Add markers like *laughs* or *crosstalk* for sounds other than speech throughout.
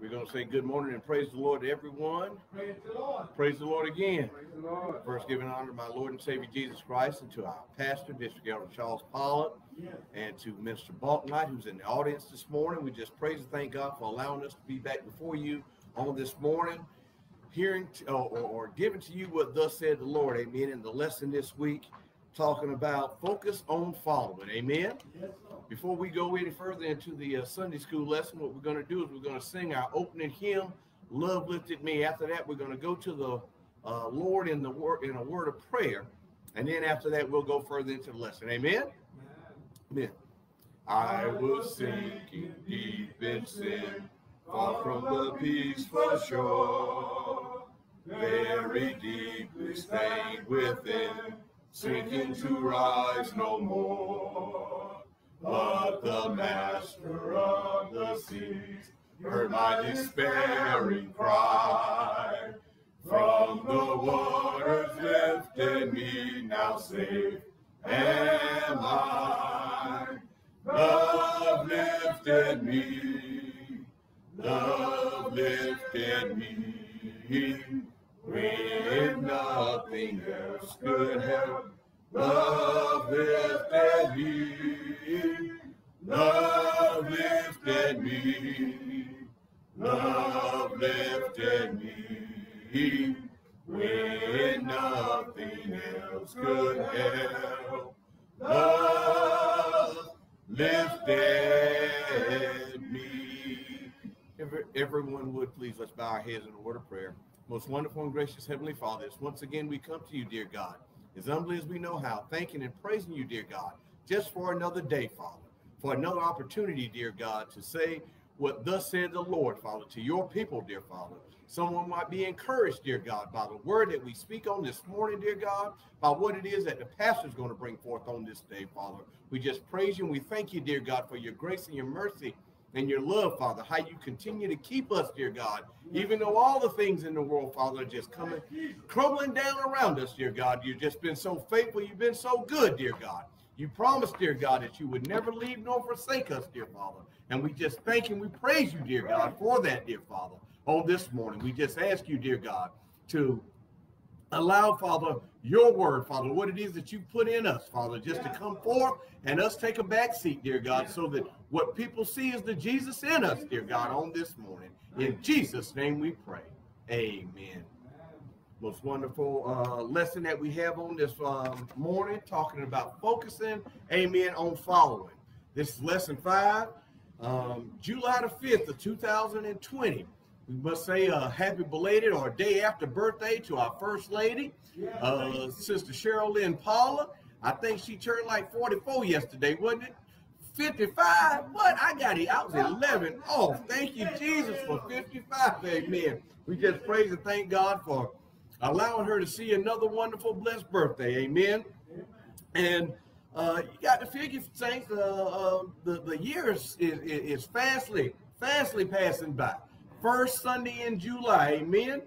We're going to say good morning and praise the Lord to everyone. Praise the Lord. Praise the Lord again. Praise the Lord. First, giving honor to my Lord and Savior Jesus Christ and to our pastor, District Elder Charles Pollock, Yes. and to Mr. Balknight, who's in the audience this morning. We just praise and thank God for allowing us to be back before you on this morning, hearing to, or, or giving to you what thus said the Lord. Amen. In the lesson this week, talking about focus on following. Amen. Yes. Before we go any further into the uh, Sunday school lesson, what we're going to do is we're going to sing our opening hymn, "Love Lifted Me." After that, we're going to go to the uh, Lord in the word in a word of prayer, and then after that, we'll go further into the lesson. Amen. Amen. I was sinking deep in sin, far from the peaceful shore, very deeply stained within, sinking to rise no more. But the master of the seas heard my despairing cry. From the waters lifted me, now safe am I. Love lifted me, love lifted me, when nothing else could help. Love lifted me, love lifted me, love lifted me, when nothing else could help. Love lifted me. If everyone would please, let's bow our heads in a word of prayer. Most wonderful and gracious Heavenly Father, once again we come to you, dear God, as humbly as we know how, thanking and praising you, dear God, just for another day, Father, for another opportunity, dear God, to say what thus said the Lord, Father, to your people, dear Father. Someone might be encouraged, dear God, by the word that we speak on this morning, dear God, by what it is that the pastor is going to bring forth on this day, Father. We just praise you and we thank you, dear God, for your grace and your mercy and your love, Father, how you continue to keep us, dear God, even though all the things in the world, Father, are just coming, crumbling down around us, dear God. You've just been so faithful. You've been so good, dear God. You promised, dear God, that you would never leave nor forsake us, dear Father. And we just thank and we praise you, dear God, for that, dear Father. On this morning, we just ask you, dear God, to allow, Father, your word, Father, what it is that you put in us, Father, just to come forth and us take a back seat, dear God, so that what people see is the Jesus in us, dear God, on this morning. In Jesus' name we pray. Amen. Most wonderful uh, lesson that we have on this um, morning, talking about focusing, amen, on following. This is lesson five, um, July the 5th of 2020. We must say a happy belated or day after birthday to our first lady, uh, Sister Cheryl Lynn Pollock. I think she turned like 44 yesterday, wasn't it? 55? What? I got it. I was 11. Oh, thank you, Jesus, for 55. Amen. We just praise and thank God for allowing her to see another wonderful, blessed birthday. Amen. And uh, you got to figure, saints, uh, uh, the, the years is, is, is fastly, fastly passing by. First Sunday in July, amen.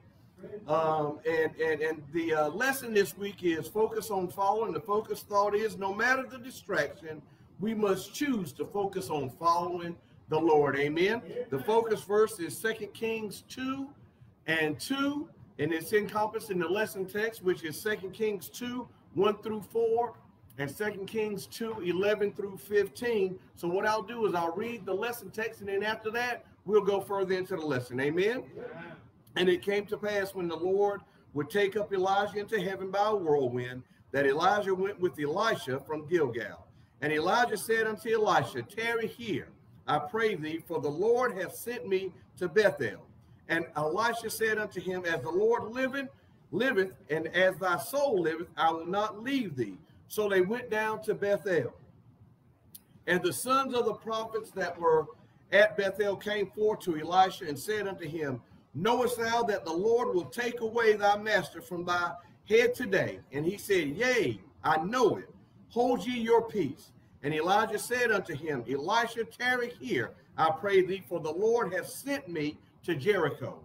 Um, and, and, and the uh, lesson this week is focus on following. The focus thought is no matter the distraction, we must choose to focus on following the Lord. Amen. The focus verse is Second Kings 2 and 2, and it's encompassed in the lesson text, which is Second Kings 2, 1 through 4, and Second Kings 2, 11 through 15. So what I'll do is I'll read the lesson text, and then after that, we'll go further into the lesson. Amen. And it came to pass when the Lord would take up Elijah into heaven by a whirlwind, that Elijah went with Elisha from Gilgal. And Elijah said unto Elisha, Tarry here, I pray thee, for the Lord hath sent me to Bethel. And Elisha said unto him, As the Lord liveth, liveth, and as thy soul liveth, I will not leave thee. So they went down to Bethel. And the sons of the prophets that were at Bethel came forth to Elisha and said unto him, Knowest thou that the Lord will take away thy master from thy head today? And he said, Yea, I know it. Hold ye your peace. And Elijah said unto him, Elisha, tarry here, I pray thee, for the Lord hath sent me to Jericho.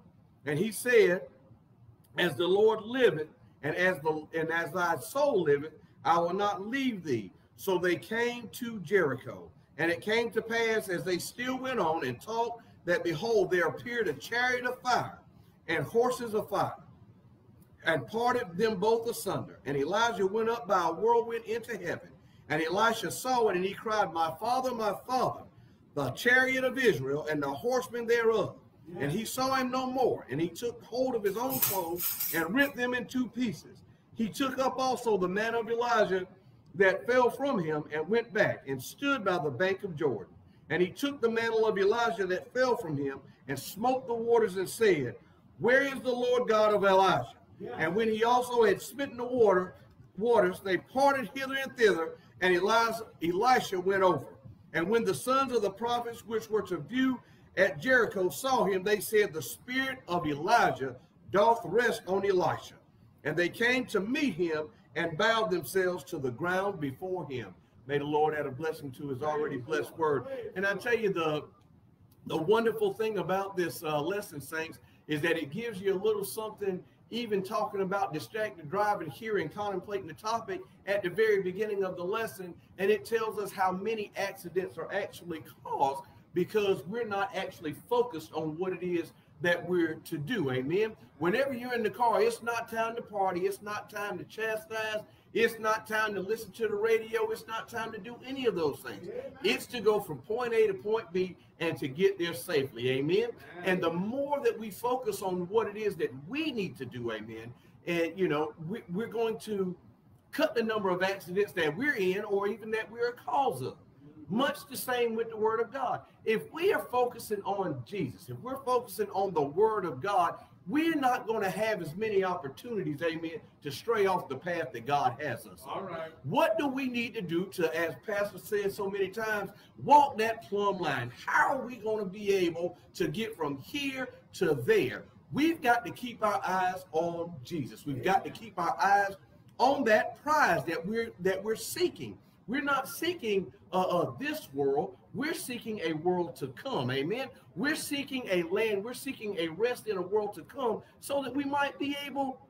And he said, As the Lord liveth, and as the and as thy soul liveth, I will not leave thee. So they came to Jericho. And it came to pass as they still went on and talked that behold, there appeared a chariot of fire and horses of fire, and parted them both asunder. And Elijah went up by a whirlwind into heaven. And Elisha saw it, and he cried, My father, my father, the chariot of Israel, and the horsemen thereof. And he saw him no more. And he took hold of his own clothes and rent them in two pieces. He took up also the man of Elijah that fell from him and went back and stood by the bank of Jordan. And he took the mantle of Elijah that fell from him and smote the waters and said, Where is the Lord God of Elijah? Yeah. And when he also had smitten the water, waters, they parted hither and thither, and Elijah, Elisha went over. And when the sons of the prophets which were to view at Jericho saw him, they said, The spirit of Elijah doth rest on Elisha. And they came to meet him and bowed themselves to the ground before him. May the Lord add a blessing to his already blessed word. And I tell you, the the wonderful thing about this uh, lesson, saints, is that it gives you a little something, even talking about distracted driving, here and contemplating the topic at the very beginning of the lesson. And it tells us how many accidents are actually caused because we're not actually focused on what it is that we're to do. Amen. Whenever you're in the car, it's not time to party. It's not time to chastise. It's not time to listen to the radio. It's not time to do any of those things. It's to go from point A to point B and to get there safely. Amen. And the more that we focus on what it is that we need to do, amen, and you know, we, we're going to cut the number of accidents that we're in or even that we're a cause of. Much the same with the Word of God. If we are focusing on Jesus, if we're focusing on the Word of God, we're not going to have as many opportunities, amen, to stray off the path that God has us. All right. What do we need to do to, as Pastor said so many times, walk that plumb line? How are we going to be able to get from here to there? We've got to keep our eyes on Jesus. We've got to keep our eyes on that prize that we're that we're seeking. We're not seeking uh, uh, this world. We're seeking a world to come. Amen. We're seeking a land. We're seeking a rest in a world to come so that we might be able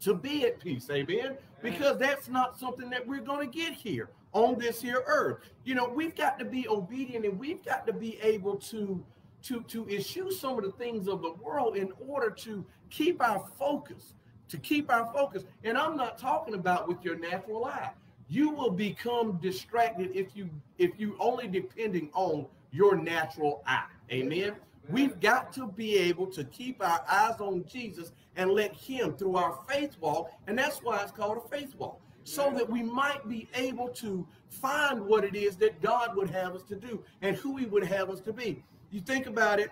to be at peace. Amen. Because that's not something that we're going to get here on this here earth. You know, we've got to be obedient and we've got to be able to to to eschew some of the things of the world in order to keep our focus to keep our focus and i'm not talking about with your natural eye you will become distracted if you if you only depending on your natural eye. Amen. We've got to be able to keep our eyes on Jesus and let him through our faith walk, and that's why it's called a faith walk. So that we might be able to find what it is that God would have us to do and who he would have us to be. You think about it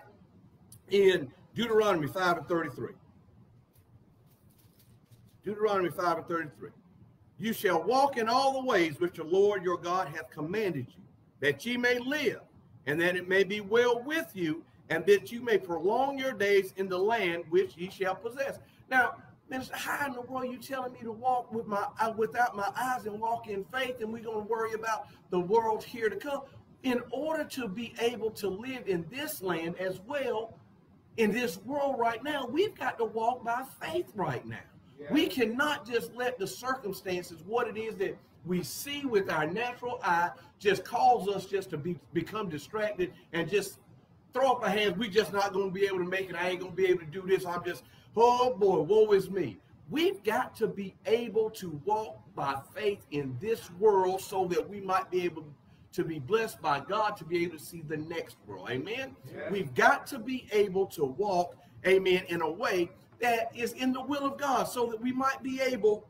in Deuteronomy 5 and 33. Deuteronomy 5 and 33. You shall walk in all the ways which the Lord your God hath commanded you, that ye may live, and that it may be well with you, and that you may prolong your days in the land which ye shall possess. Now, Minister, how in the world you telling me to walk with my uh, without my eyes and walk in faith, and we're going to worry about the world here to come? In order to be able to live in this land as well, in this world right now, we've got to walk by faith right now. We cannot just let the circumstances, what it is that we see with our natural eye, just cause us just to be become distracted and just throw up our hands. We just not going to be able to make it. I ain't going to be able to do this. I'm just, oh boy, woe is me. We've got to be able to walk by faith in this world so that we might be able to be blessed by God to be able to see the next world. Amen. Yeah. We've got to be able to walk, amen, in a way that is in the will of God so that we might be able,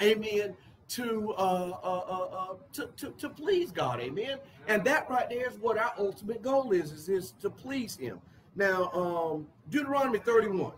amen, to, uh, uh, uh, uh, to, to, to please God, amen. And that right there is what our ultimate goal is, is, is to please him. Now, um, Deuteronomy 31.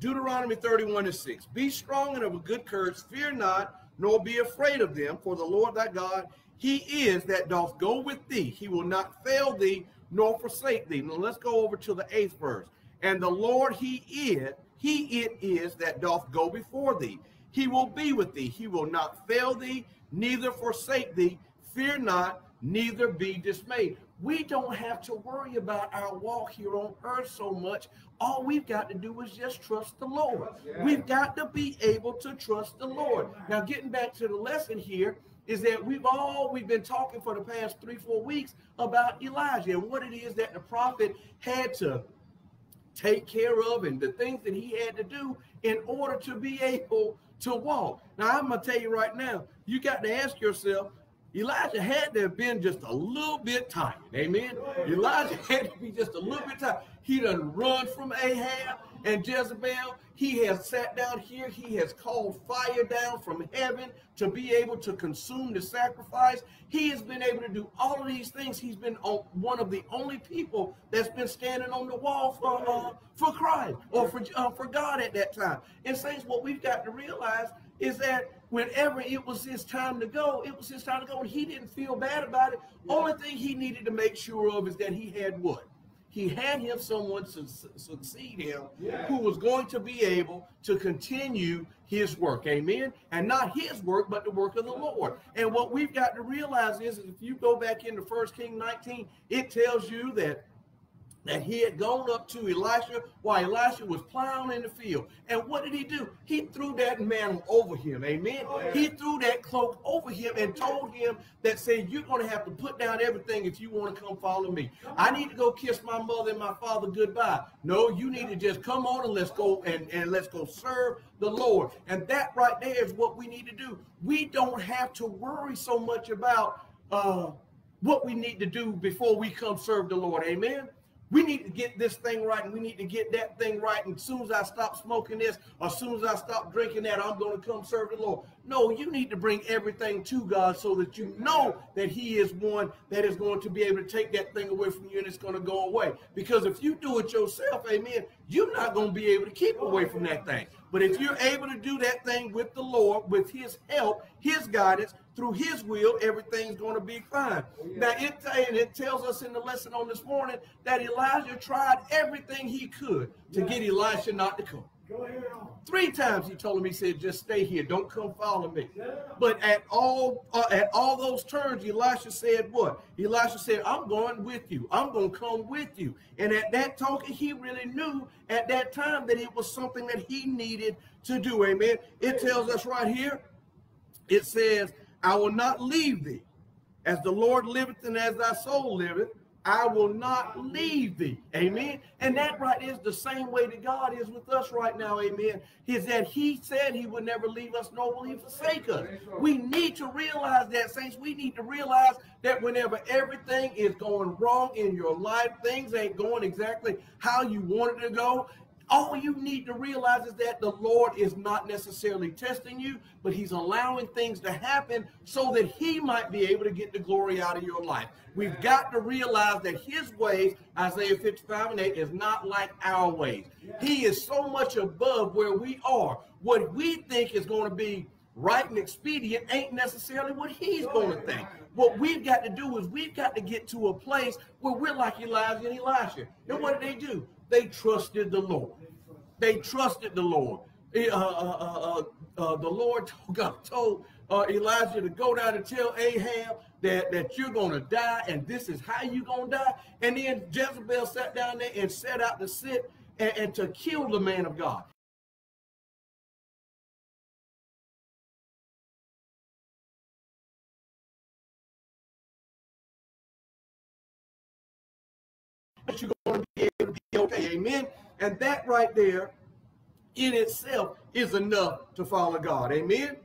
Deuteronomy 31 and 6. Be strong and of a good courage, fear not, nor be afraid of them, for the Lord thy God, he is that doth go with thee. He will not fail thee, nor forsake thee. Now let's go over to the eighth verse. And the Lord he is, he it is that doth go before thee. He will be with thee. He will not fail thee, neither forsake thee. Fear not, neither be dismayed. We don't have to worry about our walk here on earth so much. All we've got to do is just trust the Lord. We've got to be able to trust the Lord. Now, getting back to the lesson here, is that we've all we've been talking for the past three, four weeks about Elijah and what it is that the prophet had to take care of and the things that he had to do in order to be able to walk. Now, I'm going to tell you right now, you got to ask yourself, Elijah had to have been just a little bit tired. Amen. Elijah *laughs* had to be just a little bit tired. He done run from Ahab and Jezebel. He has sat down here. He has called fire down from heaven to be able to consume the sacrifice. He has been able to do all of these things. He's been one of the only people that's been standing on the wall for uh, for Christ or for uh, for God at that time. And saints, what we've got to realize is that whenever it was his time to go, it was his time to go, and he didn't feel bad about it. Yeah. Only thing he needed to make sure of is that he had what? He had him someone to succeed him yeah. who was going to be able to continue his work. Amen. And not his work, but the work of the Lord. And what we've got to realize is, is if you go back into First King 19, it tells you that that he had gone up to Elisha while Elisha was plowing in the field. And what did he do? He threw that mantle over him. Amen. Oh, yeah. He threw that cloak over him and told him that said, You're going to have to put down everything if you want to come follow me. I need to go kiss my mother and my father goodbye. No, you need to just come on and let's go and, and let's go serve the Lord. And that right there is what we need to do. We don't have to worry so much about uh, what we need to do before we come serve the Lord. Amen we need to get this thing right and we need to get that thing right. And as soon as I stop smoking this, or as soon as I stop drinking that, I'm going to come serve the Lord. No, you need to bring everything to God so that you know that He is one that is going to be able to take that thing away from you and it's going to go away. Because if you do it yourself, amen, you're not going to be able to keep away from that thing. But if you're able to do that thing with the Lord, with His help, His guidance, through his will, everything's going to be fine. Oh, yeah. Now, it, and it tells us in the lesson on this morning that Elijah tried everything he could to yeah. get Elisha not to come. Three times he told him, he said, just stay here. Don't come follow me. Yeah. But at all uh, at all those turns, Elisha said what? Elisha said, I'm going with you. I'm going to come with you. And at that talking, he really knew at that time that it was something that he needed to do. Amen. It tells us right here, it says, I will not leave thee. As the Lord liveth and as thy soul liveth, I will not leave thee. Amen. And that right is the same way that God is with us right now. Amen. Is that he said he would never leave us, nor will he forsake us. We need to realize that, saints. We need to realize that whenever everything is going wrong in your life, things ain't going exactly how you wanted to go, all you need to realize is that the Lord is not necessarily testing you, but He's allowing things to happen so that He might be able to get the glory out of your life. We've got to realize that His ways, Isaiah 55 and 8, is not like our ways. He is so much above where we are. What we think is going to be right and expedient ain't necessarily what He's going to think. What we've got to do is we've got to get to a place where we're like Elijah and Elisha. And what did they do? They trusted the Lord. They trusted the Lord. Uh, uh, uh, the Lord *laughs* God told Elijah to go down and tell Ahab that, that you're going to die and this is how you're going to die. And then Jezebel sat down there and set out to sit and, and to kill the man of God. You're going to be able to okay. Amen. And that right there in itself is enough to follow God. Amen.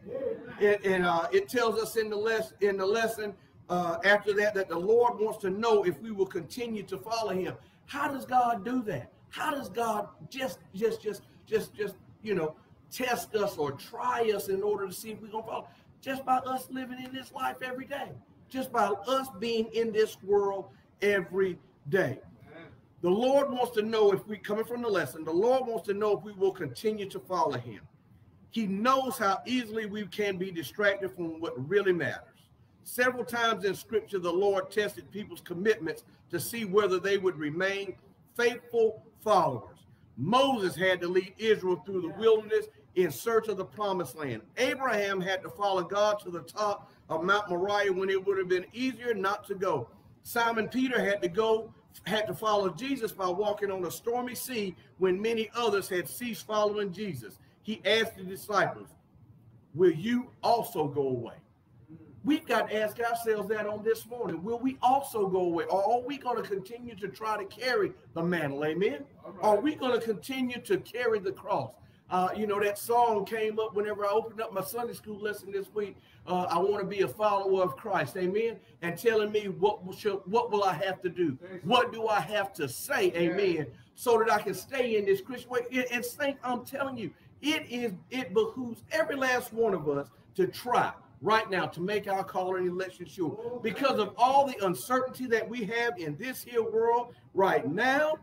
And, and uh, it tells us in the lesson in the lesson uh, after that that the Lord wants to know if we will continue to follow Him. How does God do that? How does God just just just just just you know test us or try us in order to see if we're gonna follow? Just by us living in this life every day. Just by us being in this world every day. The Lord wants to know if we, coming from the lesson, the Lord wants to know if we will continue to follow him. He knows how easily we can be distracted from what really matters. Several times in scripture, the Lord tested people's commitments to see whether they would remain faithful followers. Moses had to lead Israel through the wilderness in search of the promised land. Abraham had to follow God to the top of Mount Moriah when it would have been easier not to go. Simon Peter had to go had to follow Jesus by walking on a stormy sea when many others had ceased following Jesus. He asked the disciples, Will you also go away? We've got to ask ourselves that on this morning. Will we also go away? Or are we going to continue to try to carry the mantle? Amen. Right. Are we going to continue to carry the cross? Uh, you know, that song came up whenever I opened up my Sunday school lesson this week. Uh, I want to be a follower of Christ. Amen. And telling me what should, what will I have to do? What do I have to say? Amen. So that I can stay in this Christian way. And, and Saint, I'm telling you, it is it behooves every last one of us to try right now to make our calling and election sure. Because of all the uncertainty that we have in this here world right now,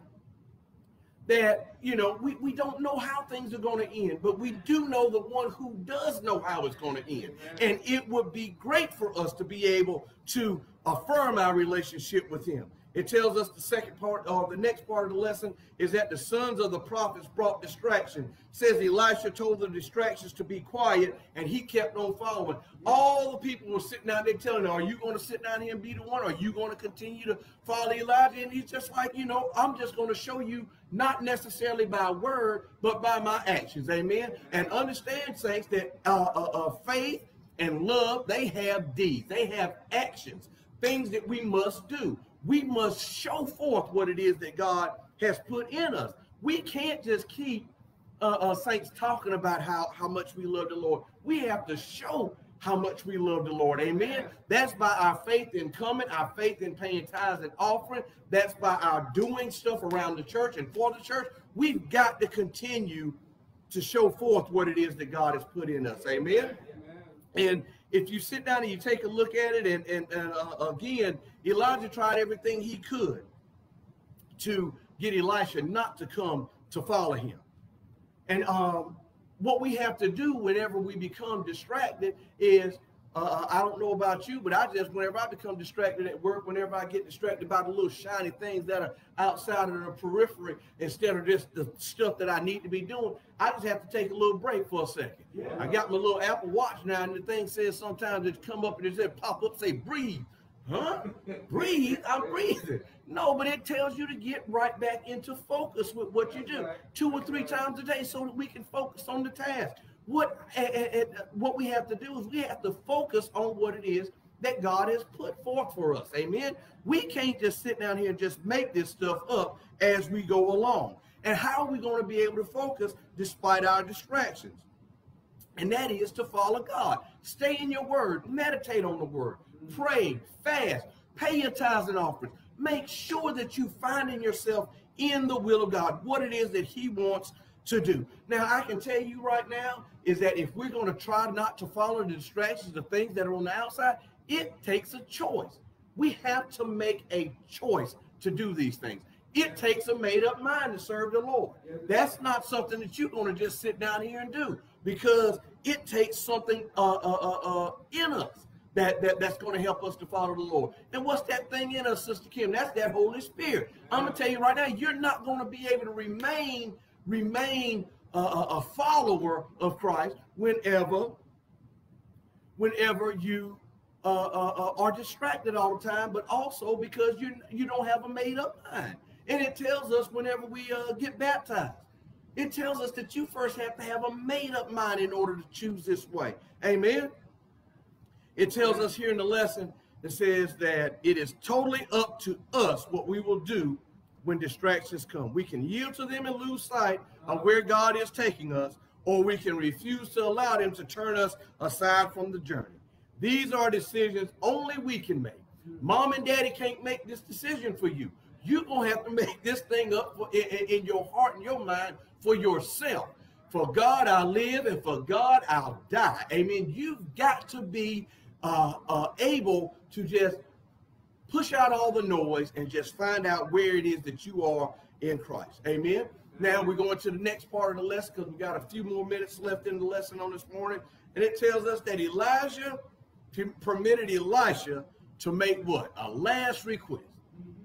that you know we, we don't know how things are going to end but we do know the one who does know how it's going to end and it would be great for us to be able to affirm our relationship with him it tells us the second part or the next part of the lesson is that the sons of the prophets brought distraction. It says Elisha told the distractions to be quiet and he kept on following. All the people were sitting out there telling him, Are you going to sit down here and be the one? Are you going to continue to follow Elijah? And he's just like, you know, I'm just going to show you not necessarily by word, but by my actions. Amen. And understand, saints, that uh, uh, uh, faith and love, they have deeds, they have actions, things that we must do we must show forth what it is that God has put in us. We can't just keep uh, uh, saints talking about how, how much we love the Lord. We have to show how much we love the Lord. Amen. That's by our faith in coming, our faith in paying tithes and offering. That's by our doing stuff around the church and for the church. We've got to continue to show forth what it is that God has put in us. Amen. Amen. And if you sit down and you take a look at it, and, and, and uh, again, Elijah tried everything he could to get Elisha not to come to follow him. And um, what we have to do whenever we become distracted is uh, I don't know about you, but I just, whenever I become distracted at work, whenever I get distracted by the little shiny things that are outside of the periphery instead of just the stuff that I need to be doing, I just have to take a little break for a second. Yeah. I got my little Apple Watch now, and the thing says sometimes it come up and it says pop up, say breathe. Huh? *laughs* Breathe? I'm breathing. No, but it tells you to get right back into focus with what you do two or three times a day so that we can focus on the task. What, what we have to do is we have to focus on what it is that God has put forth for us. Amen. We can't just sit down here and just make this stuff up as we go along. And how are we going to be able to focus despite our distractions? And that is to follow God. Stay in your word, meditate on the word, pray, fast, pay your tithes and offerings. Make sure that you find in yourself in the will of God what it is that He wants to do. Now, I can tell you right now is that if we're going to try not to follow the distractions, the things that are on the outside, it takes a choice. We have to make a choice to do these things. It takes a made up mind to serve the Lord. That's not something that you're going to just sit down here and do because it takes something uh, uh, uh, uh in us that, that that's going to help us to follow the Lord. And what's that thing in us, Sister Kim? That's that Holy Spirit. I'm going to tell you right now, you're not going to be able to remain remain a, a follower of Christ whenever whenever you uh, uh, uh, are distracted all the time, but also because you you don't have a made up mind. And it tells us whenever we uh, get baptized, it tells us that you first have to have a made up mind in order to choose this way. Amen. It tells us here in the lesson that says that it is totally up to us what we will do when distractions come. We can yield to them and lose sight of where God is taking us, or we can refuse to allow them to turn us aside from the journey. These are decisions only we can make. Mom and daddy can't make this decision for you. You're going to have to *laughs* make this thing up for, in, in your heart and your mind for yourself. For God I'll live and for God I'll die. Amen. You've got to be uh, uh, able to just push out all the noise and just find out where it is that you are in Christ. Amen. Now we're going to the next part of the lesson because we got a few more minutes left in the lesson on this morning. And it tells us that Elijah permitted Elisha to make what? A last request.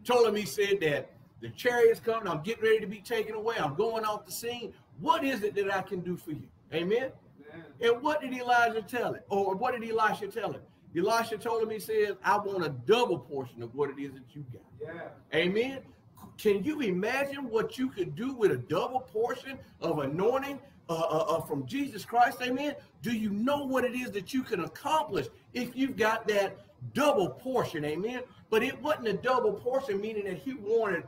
Told him, he said that the chariot's coming. I'm getting ready to be taken away. I'm going off the scene. What is it that I can do for you? Amen. Amen. And what did Elijah tell him? Or what did Elisha tell him? Elisha told him, he says, I want a double portion of what it is that you got. Yeah. Amen. Can you imagine what you could do with a double portion of anointing uh, uh, uh, from Jesus Christ? Amen. Do you know what it is that you can accomplish if you've got that double portion? Amen. But it wasn't a double portion, meaning that he wanted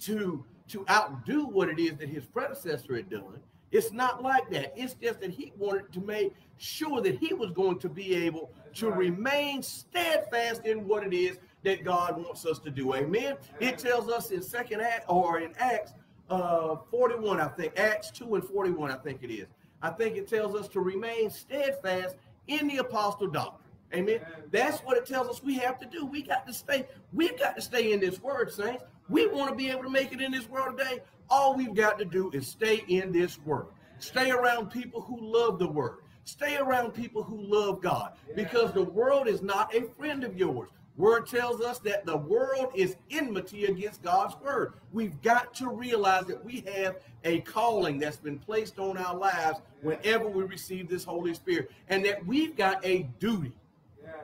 to to outdo what it is that his predecessor had done. It's not like that. It's just that he wanted to make sure that he was going to be able to remain steadfast in what it is that God wants us to do. Amen. It tells us in second act or in Acts uh, 41, I think, Acts 2 and 41, I think it is. I think it tells us to remain steadfast in the apostle doctrine. Amen. That's what it tells us we have to do. We got to stay, we've got to stay in this word, saints. We want to be able to make it in this world today. All we've got to do is stay in this word. Stay around people who love the word. Stay around people who love God because the world is not a friend of yours. Word tells us that the world is enmity against God's word. We've got to realize that we have a calling that's been placed on our lives whenever we receive this Holy Spirit, and that we've got a duty.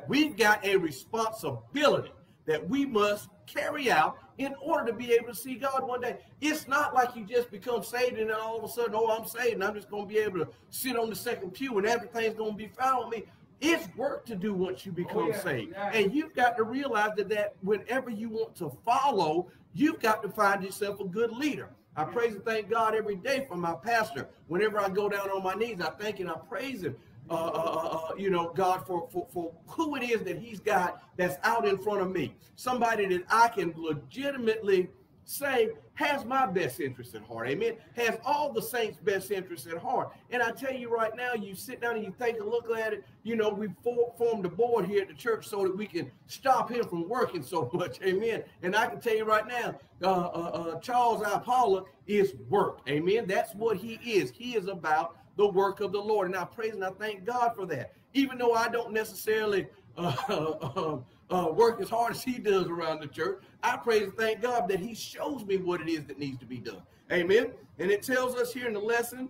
We've got a responsibility that we must carry out in order to be able to see God one day. It's not like you just become saved and then all of a sudden, oh, I'm saved and I'm just going to be able to sit on the second pew and everything's going to be fine with me. It's work to do once you oh, become oh, yeah, saved. Yeah. And you've got to realize that, that whenever you want to follow, you've got to find yourself a good leader. I praise and thank God every day for my pastor. Whenever I go down on my knees, I thank and I praise him uh, uh, uh, uh, you know, God, for, for, for who it is that He's got that's out in front of me. Somebody that I can legitimately say has my best interest at heart. Amen. Has all the saints' best interest at heart. And I tell you right now, you sit down and you take a look at it. You know, we for, formed a board here at the church so that we can stop him from working so *laughs* much. Amen. And I can tell you right now, uh, uh, uh, Charles I. Pollock is work. Amen. That's what he is. He is about the work of the Lord. And I praise and I thank God for that. Even though I don't necessarily uh, *laughs* uh, work as hard as he does around the church, I praise and thank God that he shows me what it is that needs to be done. Amen. And it tells us here in the lesson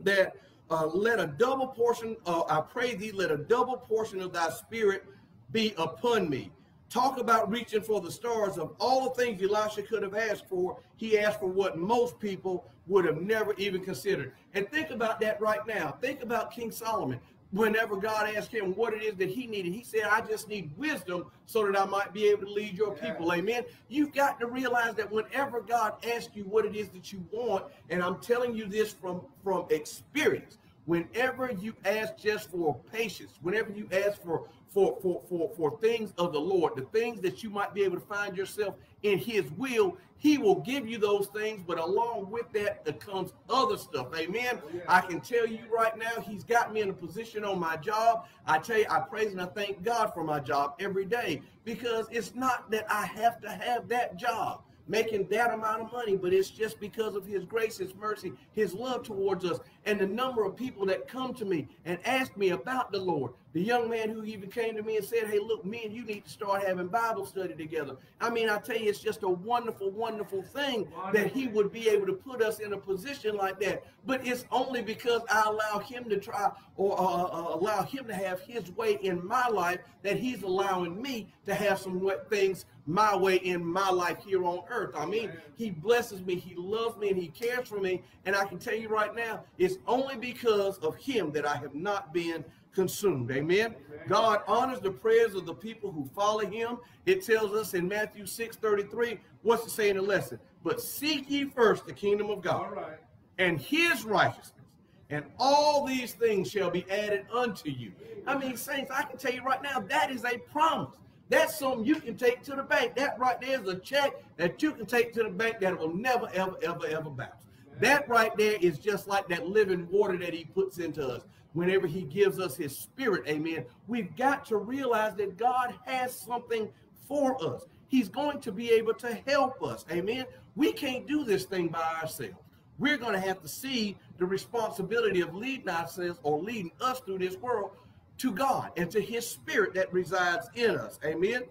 that uh, let a double portion, uh, I pray thee, let a double portion of thy spirit be upon me. Talk about reaching for the stars. Of all the things Elisha could have asked for, he asked for what most people would have never even considered. And think about that right now. Think about King Solomon. Whenever God asked him what it is that he needed, he said, I just need wisdom so that I might be able to lead your people. Amen. You've got to realize that whenever God asks you what it is that you want, and I'm telling you this from, from experience, whenever you ask just for patience, whenever you ask for for, for, for, for things of the Lord, the things that you might be able to find yourself in his will, he will give you those things, but along with that, there comes other stuff. Amen. Oh, yeah. I can tell you right now, he's got me in a position on my job. I tell you, I praise and I thank God for my job every day because it's not that I have to have that job making that amount of money, but it's just because of his grace, his mercy, his love towards us, and the number of people that come to me and ask me about the Lord. The young man who even came to me and said, Hey, look, me and you need to start having Bible study together. I mean, I tell you, it's just a wonderful, wonderful thing that he would be able to put us in a position like that. But it's only because I allow him to try or uh, uh, uh allow him to have his way in my life that he's allowing me to have some things my way in my life here on earth. I mean, he blesses me, he loves me, and he cares for me. And I can tell you right now, it's only because of him that I have not been consumed. Amen. God honors the prayers of the people who follow him. It tells us in Matthew 6 33, what's it say in the lesson? But seek ye first the kingdom of God and his righteousness, and all these things shall be added unto you. I mean, saints, I can tell you right now, that is a promise. That's something you can take to the bank. That right there is a check that you can take to the bank that will never, ever, ever, ever bounce. That right there is just like that living water that he puts into us whenever he gives us his spirit. Amen. We've got to realize that God has something for us. He's going to be able to help us. Amen. We can't do this thing by ourselves. We're going to have to see the responsibility of leading ourselves or leading us through this world to God and to his spirit that resides in us. Amen.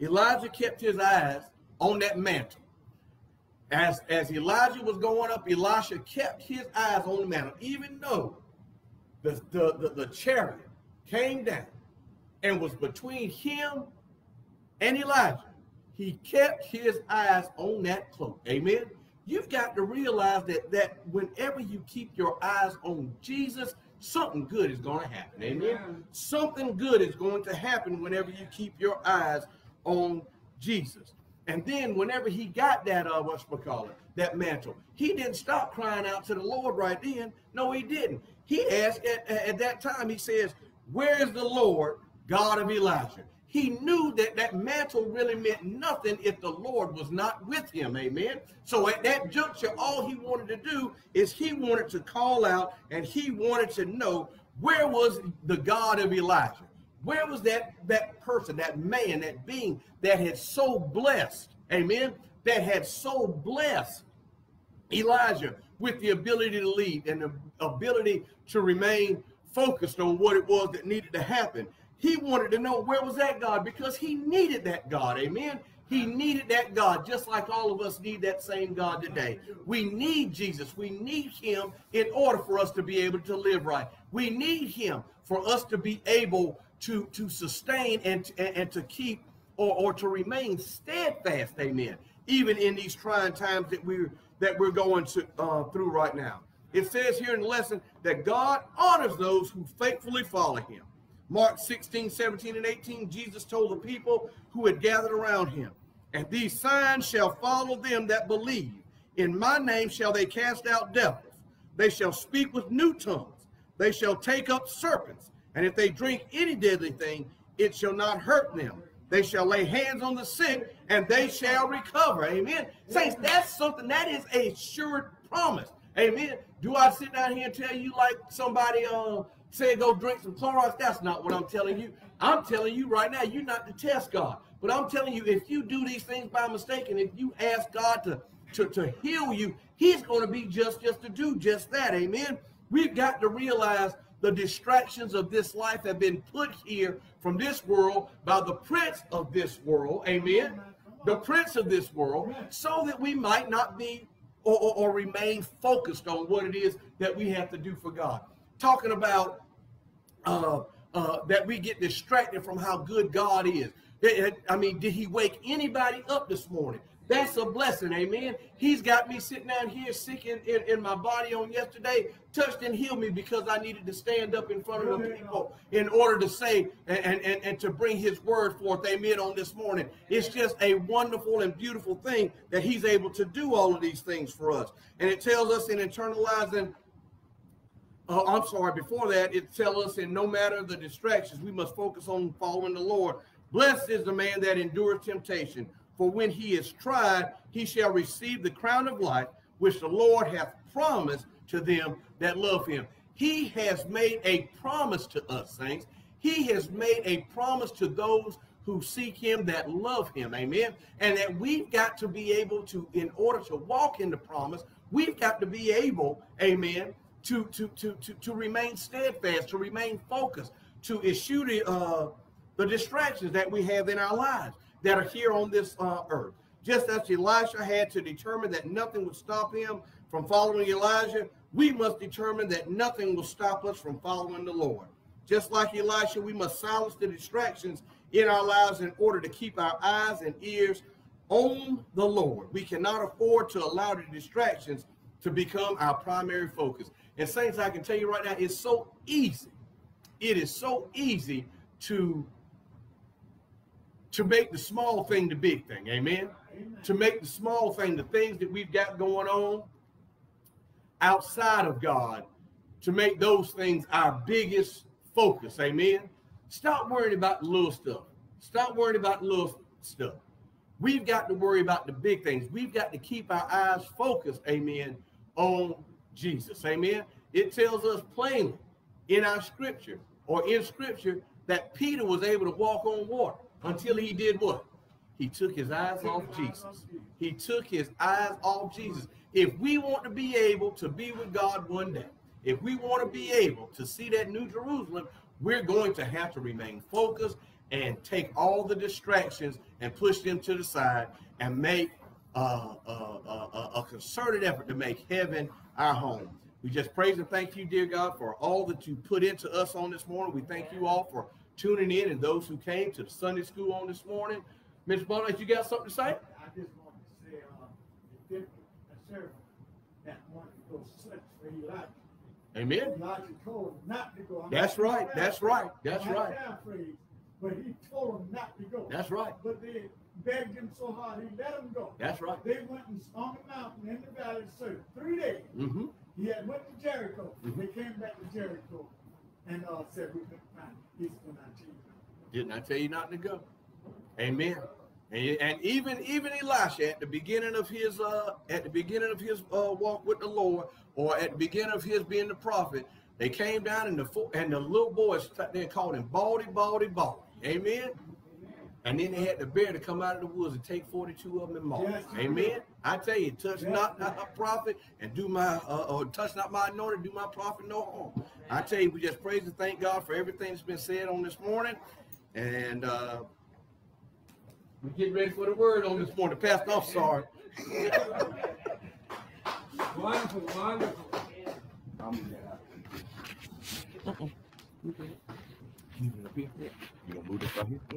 Elijah kept his eyes on that mantle. As, as Elijah was going up, Elisha kept his eyes on the mantle, even though the, the, the, the chariot came down and was between him and Elijah. he kept his eyes on that cloak. Amen. You've got to realize that that whenever you keep your eyes on Jesus, something good is going to happen. Amen. Something good is going to happen whenever you keep your eyes on Jesus. And then whenever he got that uh what's we call it, that mantle, he didn't stop crying out to the Lord right then. No, he didn't. He asked at, at that time, he says, Where is the Lord, God of Elijah? He knew that that mantle really meant nothing if the Lord was not with him. Amen. So at that juncture, all he wanted to do is he wanted to call out and he wanted to know where was the God of Elijah? Where was that that person, that man, that being that had so blessed, amen, that had so blessed Elijah with the ability to lead and the ability to remain focused on what it was that needed to happen. He wanted to know where was that God because he needed that God. Amen. He needed that God, just like all of us need that same God today. We need Jesus. We need him in order for us to be able to live right. We need him for us to be able to, to sustain and, and, and to keep or, or to remain steadfast, amen, even in these trying times that we're that we're going to, uh, through right now. It says here in the lesson that God honors those who faithfully follow him. Mark 16, 17, and 18, Jesus told the people who had gathered around him, And these signs shall follow them that believe. In my name shall they cast out devils. They shall speak with new tongues. They shall take up serpents. And if they drink any deadly thing, it shall not hurt them. They shall lay hands on the sick and they shall recover. Amen. Saints, that's something that is a sure promise. Amen. Do I sit down here and tell you like somebody uh say go drink some Clorox? That's not what I'm telling you. I'm telling you right now, you're not to test God. But I'm telling you, if you do these things by mistake, and if you ask God to, to, to heal you, He's going to be just just to do just that. Amen. We've got to realize the distractions of this life have been put here from this world by the prince of this world. Amen. The prince of this world, so that we might not be or, or, or remain focused on what it is that we have to do for God. Talking about uh, uh, that we get distracted from how good God is. I mean, did he wake anybody up this morning? That's a blessing, amen. He's got me sitting down here sick in, in, in, my body on yesterday, touched and healed me because I needed to stand up in front of the people in order to say and, and, and to bring his word forth, amen, on this morning. It's just a wonderful and beautiful thing that he's able to do all of these things for us. And it tells us in internalizing uh, I'm sorry, before that, it tells us in no matter the distractions, we must focus on following the Lord. Blessed is the man that endures temptation, for when he is tried, he shall receive the crown of life, which the Lord hath promised to them that love him. He has made a promise to us, saints. He has made a promise to those who seek him that love him. Amen. And that we've got to be able to, in order to walk in the promise, we've got to be able, amen, to to to to, to remain steadfast, to remain focused, to eschew the uh the distractions that we have in our lives that are here on this uh, earth. Just as Elisha had to determine that nothing would stop him from following Elijah, we must determine that nothing will stop us from following the Lord. Just like Elisha, we must silence the distractions in our lives in order to keep our eyes and ears on the Lord. We cannot afford to allow the distractions to become our primary focus. And saints, I can tell you right now, it's so easy. It is so easy to to make the small thing the big thing. Amen? Amen. To make the small thing, the things that we've got going on outside of God, to make those things our biggest focus. Amen? Stop worrying about the little stuff. Stop worrying about the little stuff. We've got to worry about the big things. We've got to keep our eyes focused, amen, on Jesus. Amen. It tells us plainly in our scripture or in scripture that Peter was able to walk on water until he did what? He took his eyes off Jesus. He took his eyes off Jesus. If we want to be able to be with God one day, if we want to be able to see that new Jerusalem, we're going to have to remain focused and take all the distractions and push them to the side and make uh, uh, uh, a concerted effort to make heaven our home. We just praise and thank you, dear God, for all that you put into us on this morning. We thank you all for tuning in and those who came to the Sunday school on this morning. Mr. Bonnet, you got something to say? I just want to say, uh, the different servant that wanted to go search for Elijah. Amen. Elijah told him not to go. I'm That's right. That's right. That's right. paraphrasing, But he told him not to go. That's right. But they begged him so hard, he let him go. That's right. They went and on the mountain in the valley, searched three days. Mm-hmm. He had went to Jericho. Mhm. They came back to Jericho and uh, said, we. He's to Jesus. Didn't I tell you not to go? Amen. And, and even even Elisha at the beginning of his uh at the beginning of his uh walk with the Lord, or at the beginning of his being the prophet, they came down and the and the little boys they called him Baldy, Baldy, Baldy. Amen. And then they had the bear to come out of the woods and take 42 of them and maul. Yes. Amen. I tell you, touch Yes. not my prophet and do my uh, or touch not my anointed, do my prophet no harm. I tell you, we just praise and thank God for everything that's been said on this morning. And uh we get ready for the word on this morning. Pastor, I'm sorry. *laughs* Wonderful, wonderful. You gonna move this right here? The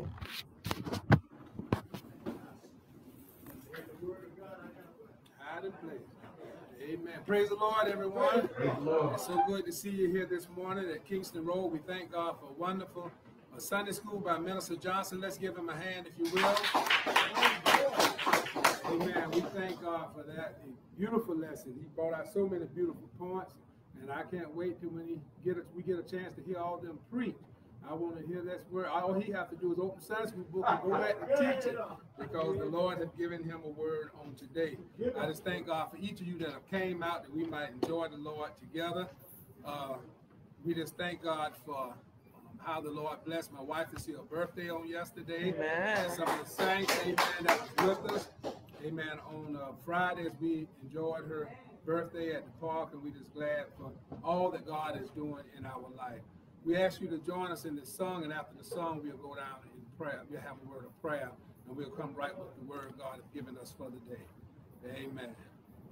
word of God, I got Hide in place. Amen. Praise the Lord, everyone. It's so good to see you here this morning at Kingston Road. We thank God for a wonderful Sunday school by Minister Johnson. Let's give him a hand, if you will. Amen. We thank God for that a beautiful lesson. He brought out so many beautiful points, and I can't wait till when he get a, we get a chance to hear all them preach. I want to hear this word. All he have to do is open school book and go back and teach it because the Lord has given him a word on today. I just thank God for each of you that have came out that we might enjoy the Lord together. Uh, we just thank God for um, how the Lord blessed my wife to see her birthday on yesterday. Amen. Some of the saints, amen, that was with us. Amen. On uh, Fridays, we enjoyed her birthday at the park, and we're just glad for all that God is doing in our life. We ask you to join us in this song, and after the song, we'll go down in prayer. We'll have a word of prayer, and we'll come right with the word God has given us for the day. Amen.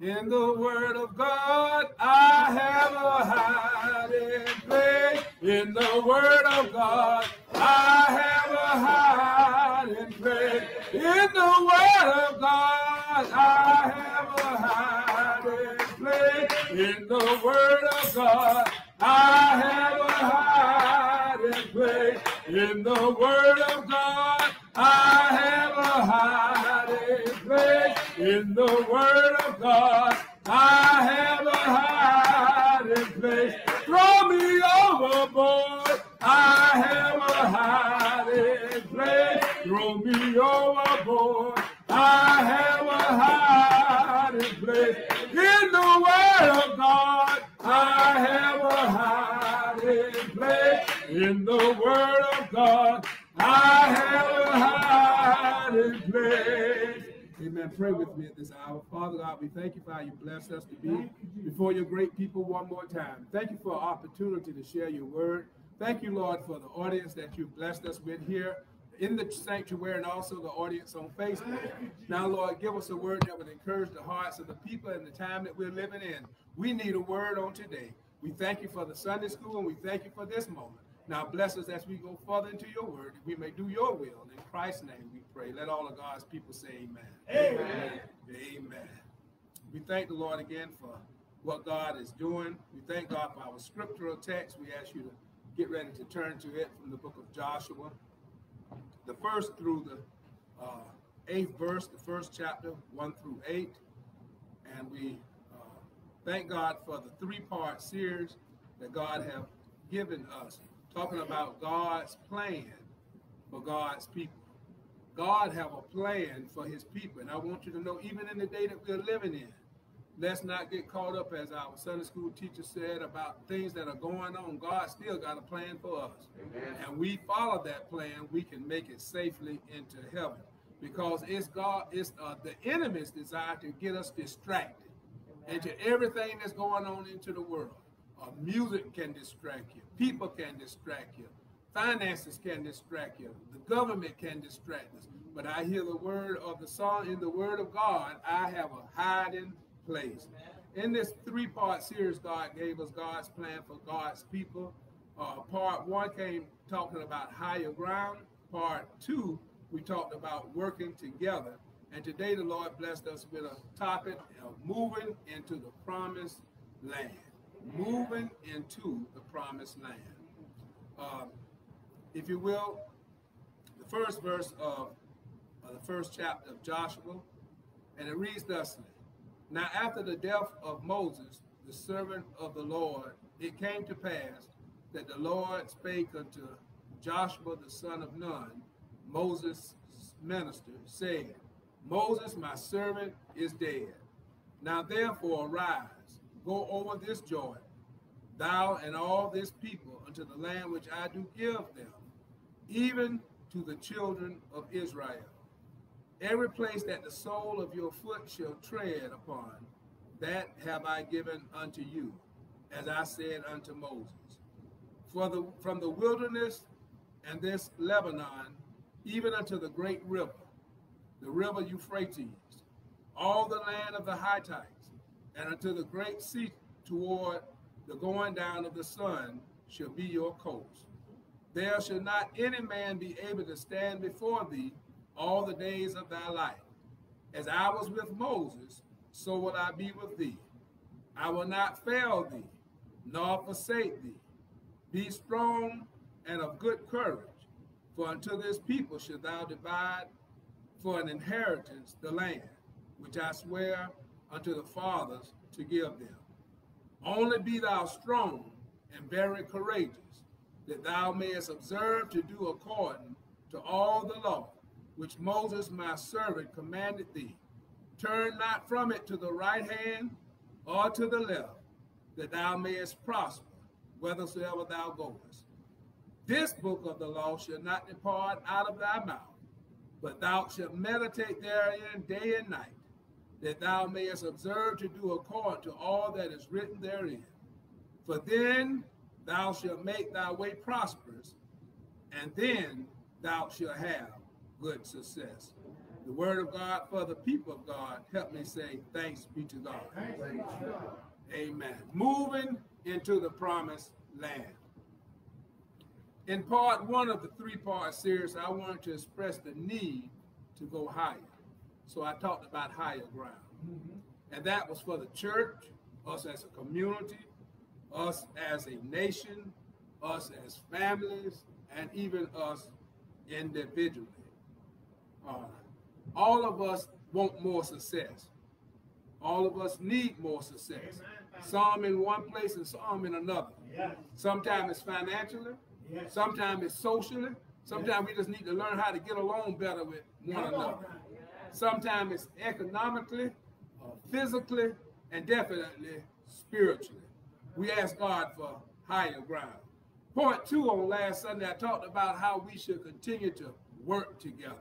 In the word of God, I have a hiding place. In the word of God, I have a hiding place. In the word of God, I have a hiding place. In the word of God, I have a hiding place. In the word of God, I have a hiding place. In the word of God, I have a hiding place. Throw me overboard. I have a hiding place. Throw me overboard. I have a hiding place. In the word of God, the word of God, I have a hiding place. Amen. Pray with me at this hour. Father God, we thank you for how you blessed us to be before your great people one more time. Thank you for an opportunity to share your word. Thank you, Lord, for the audience that you've blessed us with here in the sanctuary and also the audience on Facebook. Now, Lord, give us a word that would encourage the hearts of the people in the time that we're living in. We need a word on today. We thank you for the Sunday school and we thank you for this moment. Now, bless us as we go further into your word, that we may do your will. In Christ's name we pray. Let all of God's people say amen. Amen. Amen. We thank the Lord again for what God is doing. We thank God for our scriptural text. We ask you to get ready to turn to it from the book of Joshua, the first through the uh, eighth verse, the first chapter, one through eight. And we uh, thank God for the three-part series that God have given us, talking about God's plan for God's people. God have a plan for his people. And I want you to know, even in the day that we're living in, let's not get caught up, as our Sunday school teacher said, about things that are going on. God still got a plan for us. And we follow that plan, we can make it safely into heaven. Because it's God, it's uh, the enemy's desire to get us distracted into everything that's going on into the world. Uh, music can distract you. People can distract you. Finances can distract you. The government can distract us. But I hear the word of the song in the word of God. I have a hiding place. In this three-part series, God gave us God's plan for God's people. Uh, part one came talking about higher ground. Part two we talked about working together. And today the Lord blessed us with a topic of moving into the promised land. Moving into the promised land. Uh, if you will, the first verse of, of the first chapter of Joshua, and it reads thusly Now, after the death of Moses, the servant of the Lord, it came to pass that the Lord spake unto Joshua the son of Nun, Moses' minister, saying, Moses, my servant, is dead. Now therefore arise, go over this Jordan, thou and all this people, unto the land which I do give them, even to the children of Israel. Every place that the sole of your foot shall tread upon, that have I given unto you, as I said unto Moses. For the from the wilderness and this Lebanon, even unto the great river, the river Euphrates, all the land of the Hittites, and unto the great sea toward the going down of the sun shall be your coast. There shall not any man be able to stand before thee all the days of thy life. As I was with Moses, so will I be with thee. I will not fail thee, nor forsake thee. Be strong and of good courage, for unto this people shalt thou divide for an inheritance the land, which I swear unto the fathers to give them. Only be thou strong and very courageous, that thou mayest observe to do according to all the law which Moses my servant commanded thee. Turn not from it to the right hand or to the left, that thou mayest prosper whithersoever thou goest. This book of the law shall not depart out of thy mouth, but thou shalt meditate therein day and night, that thou mayest observe to do according to all that is written therein. For then thou shalt make thy way prosperous, and then thou shalt have good success. The word of God for the people of God. Help me say thanks be to God. Amen. Moving into the promised land. In part one of the three-part series, I wanted to express the need to go higher. So I talked about higher ground. And that was for the church, us as a community, us as a nation, us as families, and even us individually. Uh, all of us want more success. All of us need more success. Some in one place and some in another. Yes. Sometimes it's financially. Yes. Sometimes it's socially. Sometimes yes. we just need to learn how to get along better with one another. Sometimes it's economically, uh, physically, and definitely spiritually. We ask God for higher ground. Point two on last Sunday, I talked about how we should continue to work together.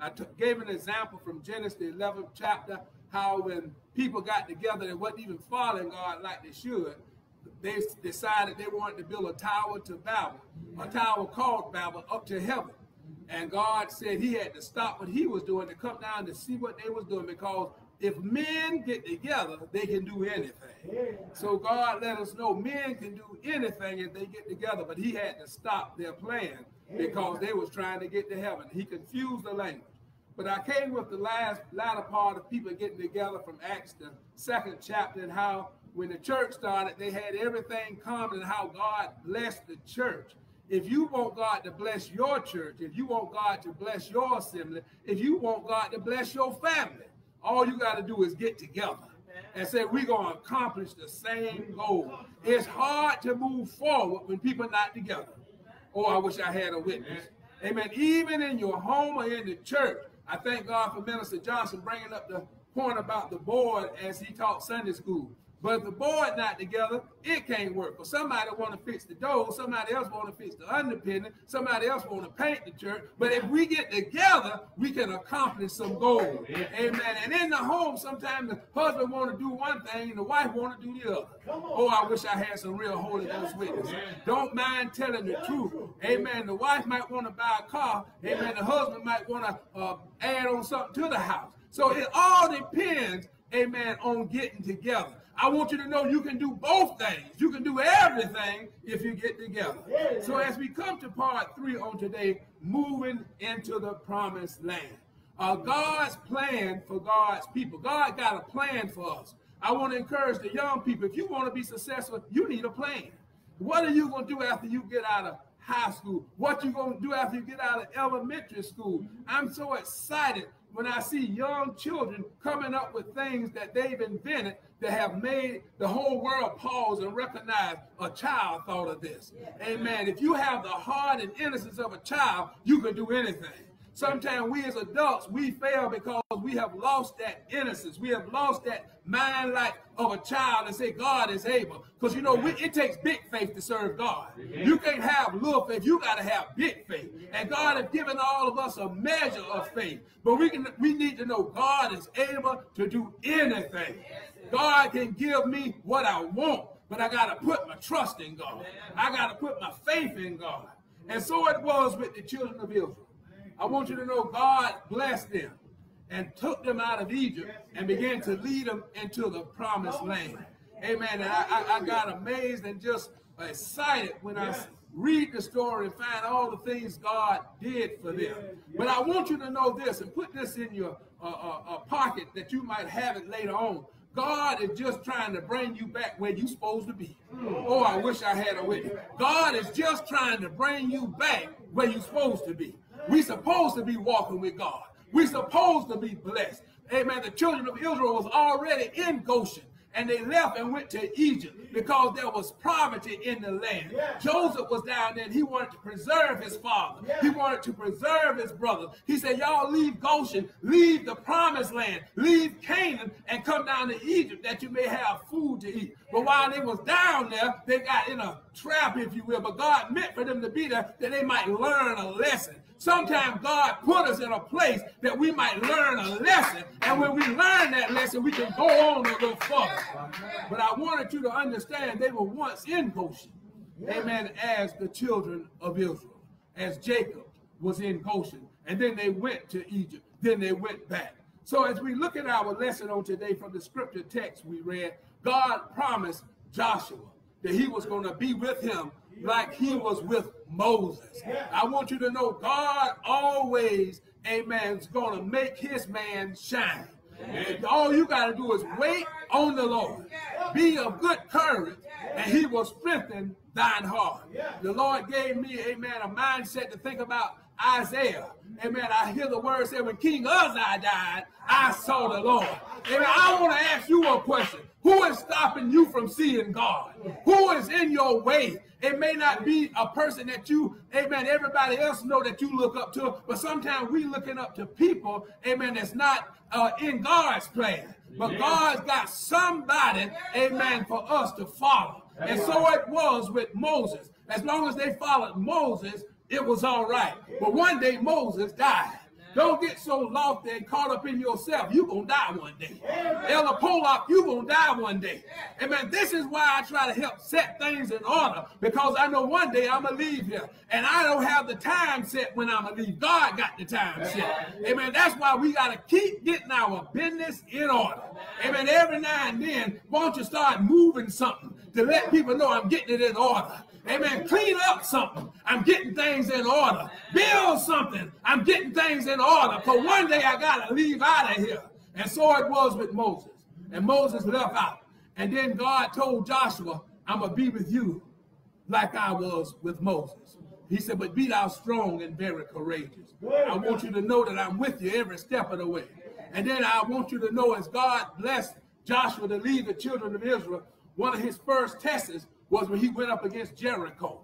I gave an example from Genesis, the 11th chapter, how when people got together and wasn't even following God like they should, they decided they wanted to build a tower to Babel, a tower called Babel up to heaven. And God said he had to stop what he was doing to come down to see what they was doing because if men get together, they can do anything. So God let us know men can do anything if they get together, but he had to stop their plan because they was trying to get to heaven. He confused the language. But I came with the last latter part of people getting together from Acts, the second chapter, and how when the church started, they had everything common and how God blessed the church. If you want God to bless your church, if you want God to bless your assembly, if you want God to bless your family, all you got to do is get together and say, we're going to accomplish the same goal. It's hard to move forward when people are not together. Oh, I wish I had a witness. Amen. Even in your home or in the church, I thank God for Minister Johnson bringing up the point about the board as he taught Sunday school. But if the board not together, it can't work. But somebody want to fix the door, somebody else want to fix the underpinning, somebody else want to paint the church. But if we get together, we can accomplish some goals. Amen. And in the home, sometimes the husband want to do one thing and the wife want to do the other. Oh, I wish I had some real Holy Ghost witnesses. Don't mind telling the truth. Amen. The wife might want to buy a car. Amen. The husband might want to uh, add on something to the house. So it all depends amen, on getting together. I want you to know you can do both things. You can do everything if you get together. So as we come to part three on today, moving into the promised land. Uh, God's plan for God's people. God got a plan for us. I want to encourage the young people. If you want to be successful, you need a plan. What are you going to do after you get out of high school? What you going to do after you get out of elementary school? I'm so excited when I see young children coming up with things that they've invented that have made the whole world pause and recognize a child thought of this. Amen. If you have the heart and innocence of a child, you can do anything. Sometimes we as adults, we fail because we have lost that innocence. We have lost that mind like of a child and say God is able. Because you know, we, it takes big faith to serve God. You can't have little faith. You got to have big faith. And God has given all of us a measure of faith. But we can we need to know God is able to do anything. God can give me what I want, but I got to put my trust in God. I got to put my faith in God. And so it was with the children of Israel. I want you to know God blessed them and took them out of Egypt and began to lead them into the promised land. Amen. And I, I, I got amazed and just excited when I read the story and find all the things God did for them. But I want you to know this and put this in your uh, uh, uh, pocket that you might have it later on. God is just trying to bring you back where you're supposed to be. Oh, I wish I had a witness. God is just trying to bring you back where you're supposed to be. We supposed to be walking with God. We supposed to be blessed. Amen. The children of Israel was already in Goshen and they left and went to Egypt because there was poverty in the land. Yeah. Joseph was down there and he wanted to preserve his father. Yeah. He wanted to preserve his brother. He said, Y'all leave Goshen, leave the promised land, leave Canaan, and come down to Egypt that you may have food to eat. But while they was down there, they got in a trap, if you will. But God meant for them to be there that they might learn a lesson. Sometimes God put us in a place that we might learn a lesson. And when we learn that lesson, we can go on a little further. But I wanted you to understand they were once in Goshen. Amen. As the children of Israel. As Jacob was in Goshen. And then they went to Egypt. Then they went back. So as we look at our lesson on today from the scripture text we read, God promised Joshua that he was going to be with him like he was with Moses. I want you to know God always, amen, is going to make his man shine. And all you got to do is wait on the Lord. Be of good courage, and he will strengthen thine heart. The Lord gave me, amen, a mindset to think about Isaiah. Amen. I hear the word say, when King Uzziah died, I saw the Lord. Amen. I want to ask you a question. Who is stopping you from seeing God? Who is in your way? It may not be a person that you, amen, everybody else know that you look up to, but sometimes we looking up to people, amen, that's not uh, in God's plan. But God's got somebody, amen, for us to follow. And so it was with Moses. As long as they followed Moses, it was all right. But one day Moses died. Don't get so lofty and caught up in yourself. You're going to die one day. Elder Pollock, you're going to die one day. Amen. This is why I try to help set things in order because I know one day I'm going to leave here. And I don't have the time set when I'm going to leave. God got the time set. Amen. That's why we got to keep getting our business in order. Amen. Every now and then, won't you start moving something to let people know I'm getting it in order. Amen. Clean up something. I'm getting things in order. Build something. I'm getting things in order. For one day I got to leave out of here. And so it was with Moses. And Moses left out. And then God told Joshua, I'm going to be with you like I was with Moses. He said, but be thou strong and very courageous. I want you to know that I'm with you every step of the way. And then I want you to know as God blessed Joshua to lead the children of Israel, one of his first tests was when he went up against Jericho.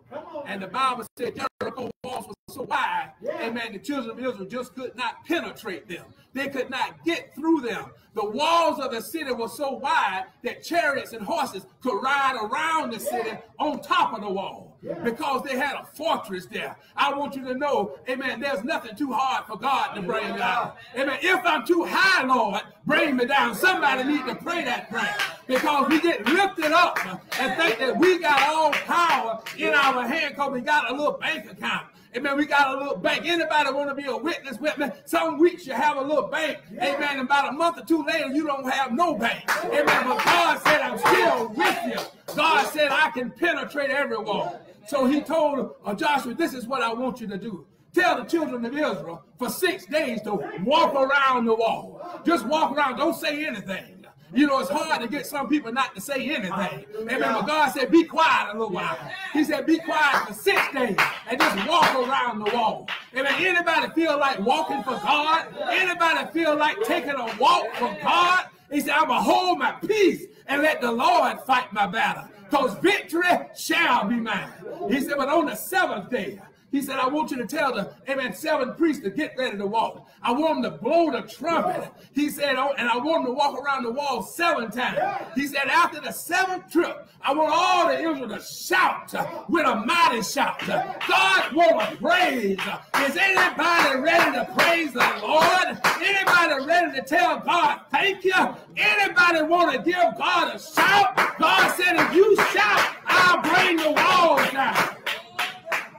And the Bible said Jericho walls were so wide, yeah. amen, the children of Israel just could not penetrate them. They could not get through them. The walls of the city were so wide that chariots and horses could ride around the city on top of the wall because they had a fortress there. I want you to know, amen, there's nothing too hard for God to bring down. Amen. If I'm too high, Lord, bring me down. Somebody need to pray that prayer because we get lifted up and think that we got all power in our hand because we got a little bank account. Amen. We got a little bank. Anybody want to be a witness with me? Some weeks you have a little bank. Amen. About a month or two later, you don't have no bank. Amen. But God said, I'm still with you. God said, I can penetrate every wall. So he told uh, Joshua, this is what I want you to do. Tell the children of Israel for six days to walk around the wall. Just walk around. Don't say anything. You know, it's hard to get some people not to say anything. Amen. But God said, be quiet a little while. He said, be quiet for six days and just walk around the wall. Amen. Anybody feel like walking for God? Anybody feel like taking a walk for God? He said, I'm going to hold my peace and let the Lord fight my battle. Because victory shall be mine. He said, but on the seventh day, he said, I want you to tell the, amen, seven priests to get ready to walk. I want them to blow the trumpet. He said, oh, and I want them to walk around the wall seven times. He said, after the seventh trip, I want all the Israel to shout with a mighty shout. God want to praise. Is anybody ready to praise the Lord? Anybody ready to tell God thank you? Anybody want to give God a shout? God said, if you shout, I'll bring the walls down.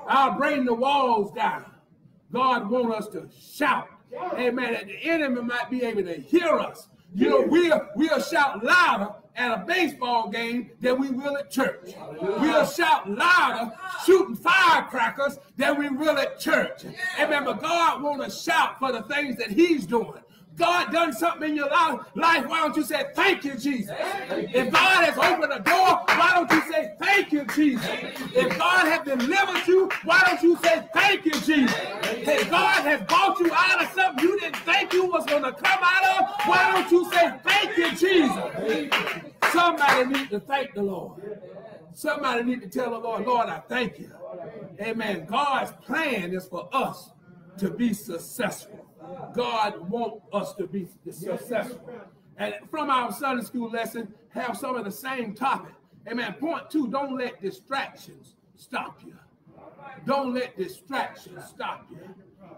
I'll bring the walls down. God want us to shout. Amen. That the enemy might be able to hear us. You know, we'll, we'll shout louder at a baseball game than we will at church. We'll shout louder shooting firecrackers than we will at church. Amen. But God want to shout for the things that He's doing. God done something in your life, why don't you say thank you, Jesus? If God has opened a door, why don't you say thank you, Jesus? If God has delivered you, why don't you say thank you, Jesus? If God has brought you out of something you didn't think you was going to come out of, why don't you say thank you, Jesus? Somebody need to thank the Lord. Somebody need to tell the Lord, Lord, I thank you. Amen. God's plan is for us to be successful. God wants us to be successful. And from our Sunday school lesson, have some of the same topic. Amen. Point two, don't let distractions stop you. Don't let distractions stop you.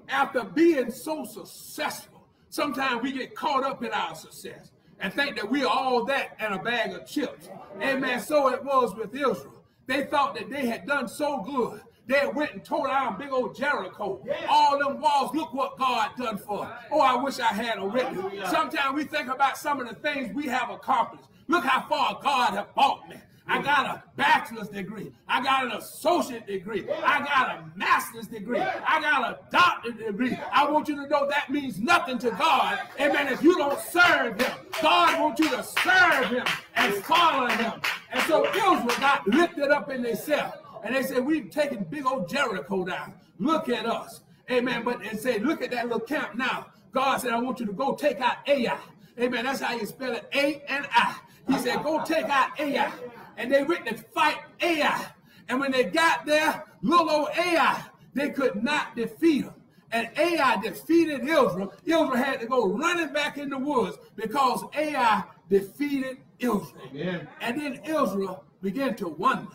After being so successful, sometimes we get caught up in our success and think that we're all that and a bag of chips. Amen. So it was with Israel. They thought that they had done so good they went and tore down big old Jericho. All them walls, look what God done for us. Oh, I wish I had a witness. Sometimes we think about some of the things we have accomplished. Look how far God has brought me. I got a bachelor's degree. I got an associate degree. I got a master's degree. I got a doctorate degree. I want you to know that means nothing to God. Amen. If you don't serve him, God wants you to serve him and follow him. And so Israel got lifted up in themselves. And they said, We've taken big old Jericho down. Look at us. Amen. But and say, Look at that little camp now. God said, I want you to go take out Ai. Amen. That's how you spell it A and I. He said, Go take out Ai. And they went to fight Ai. And when they got there, little old Ai, they could not defeat them. And Ai defeated Israel. Israel had to go running back in the woods because Ai defeated Israel. Amen. And then Israel began to wonder.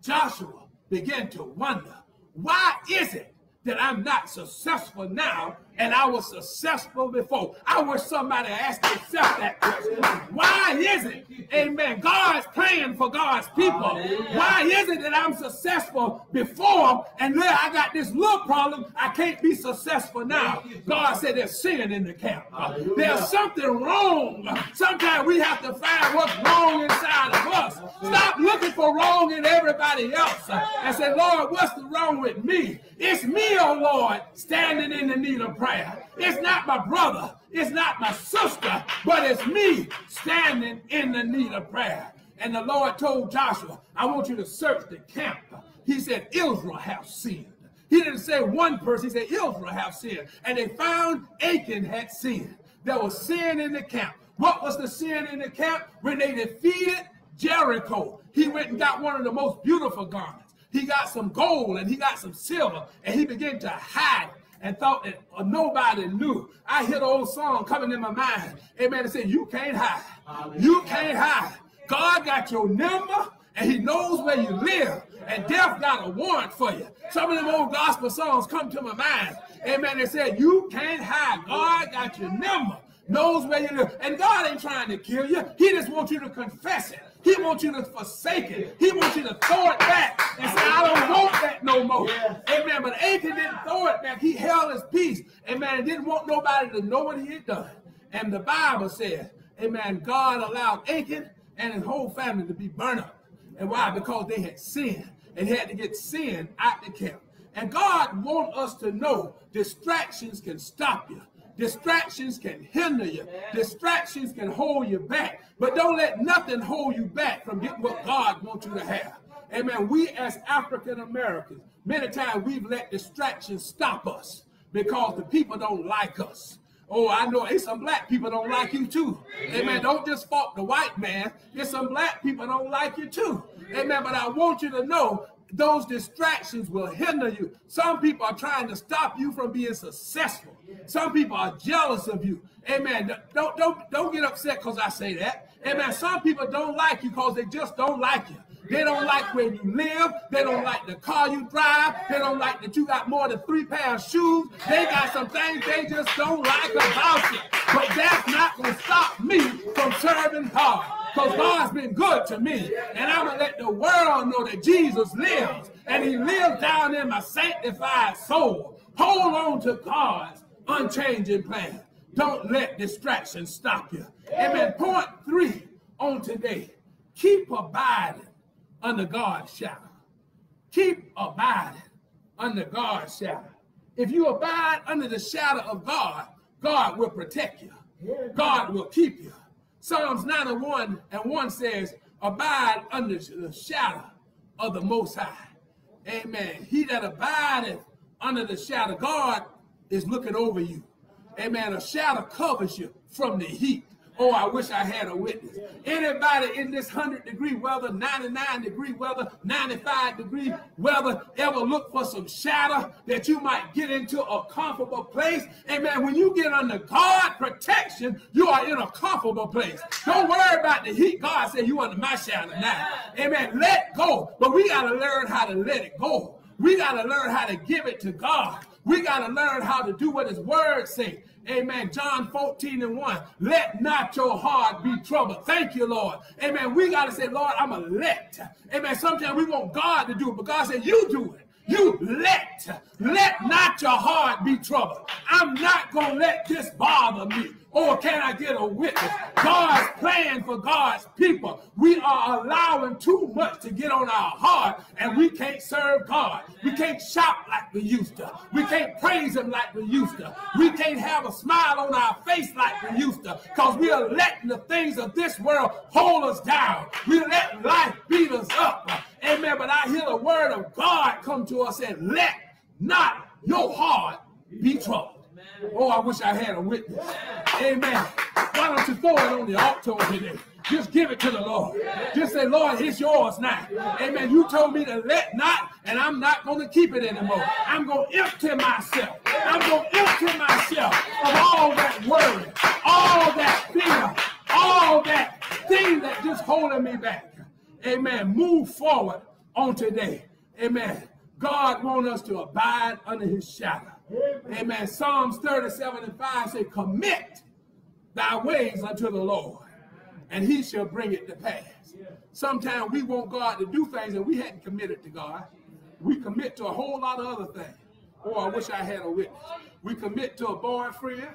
Joshua began to wonder why is it that I'm not successful now and I was successful before. I wish somebody asked themselves that question. Why is it, amen, God's plan for God's people? Why is it that I'm successful before and now I got this little problem, I can't be successful now? God said there's sin in the camp. There's something wrong. Sometimes we have to find what's wrong inside of us. Stop looking for wrong in everybody else and say, Lord, what's the wrong with me? It's me, oh Lord, standing in the need of prayer. It's not my brother, it's not my sister, but it's me standing in the need of prayer. And the Lord told Joshua, I want you to search the camp. He said, Israel have sinned. He didn't say one person, he said Israel have sinned. And they found Achan had sinned. There was sin in the camp. What was the sin in the camp? When they defeated Jericho, he went and got one of the most beautiful garments. He got some gold and he got some silver and he began to hide and thought that uh, nobody knew. I hear the old song coming in my mind. Amen. It said, You can't hide. You can't hide. God got your number and he knows where you live. And death got a warrant for you. Some of them old gospel songs come to my mind. Amen. They said, You can't hide. God got your number, knows where you live. And God ain't trying to kill you. He just wants you to confess it. He wants you to forsake it. He wants you to throw it back and say, I don't want that no more. Amen. But Achan didn't throw it back. He held his peace. Amen. Didn't want nobody to know what he had done. And the Bible says, Amen, God allowed Achan and his whole family to be burned up. And why? Because they had sinned and had to get sin out the camp. And God wants us to know distractions can stop you. Distractions can hinder you. Distractions can hold you back. But don't let nothing hold you back from getting what God wants you to have. Amen. We as African Americans, many times we've let distractions stop us because the people don't like us. Oh, I know there's some black people don't like you too. Amen. Don't just fault the white man. There's some black people don't like you too. Amen. But I want you to know those distractions will hinder you. Some people are trying to stop you from being successful. Some people are jealous of you. Amen. Don't don't don't get upset because I say that. Amen. Some people don't like you because they just don't like you. They don't like where you live. They don't like the car you drive. They don't like that you got more than three pairs of shoes. They got some things they just don't like about you. But that's not going to stop me from serving God. Because God's been good to me. And I'm going to let the world know that Jesus lives. And he lives down in my sanctified soul. Hold on to God's unchanging plan. Don't let distractions stop you. Amen. Point three on today. Keep abiding under God's shadow. Keep abiding under God's shadow. If you abide under the shadow of God, God will protect you. God will keep you. Psalms 91 and 1 says, Abide under the shadow of the Most High. Amen. He that abideth under the shadow, of God is looking over you. Amen. A shadow covers you from the heat. Oh, I wish I had a witness. Anybody in this 100 degree weather, 99 degree weather, 95 degree weather ever look for some shadow that you might get into a comfortable place? Amen. When you get under God protection, you are in a comfortable place. Don't worry about the heat. God said you under my shadow now. Amen. Let go. But we got to learn how to let it go. We got to learn how to give it to God. We got to learn how to do what his word says. Amen. John 14 and 1. Let not your heart be troubled. Thank you, Lord. Amen. We got to say, Lord, I'm a let. Amen. Sometimes we want God to do it, but God said, You do it. You let, let not your heart be troubled. I'm not going to let this bother me. Or can I get a witness? God's plan for God's people. We are allowing too much to get on our heart, and we can't serve God. We can't shout like we used to. We can't praise Him like we used to. We can't have a smile on our face like we used to because we are letting the things of this world hold us down. We let life beat us up. Amen. But I hear the word of God come to us and let not your heart be troubled. Oh, I wish I had a witness. Amen. Why don't you throw it on the altar today? Just give it to the Lord. Just say, Lord, it's yours now. Amen. You told me to let not, and I'm not going to keep it anymore. I'm going to empty myself. I'm going to empty myself of all that worry, all that fear, all that thing that just holding me back. Amen. Move forward on today. Amen. God wants us to abide under his shadow. Amen. Psalms 37 and 5 say, Commit thy ways unto the Lord, and he shall bring it to pass. Sometimes we want God to do things and we hadn't committed to God. We commit to a whole lot of other things. Oh, I wish I had a witness. We commit to a boyfriend.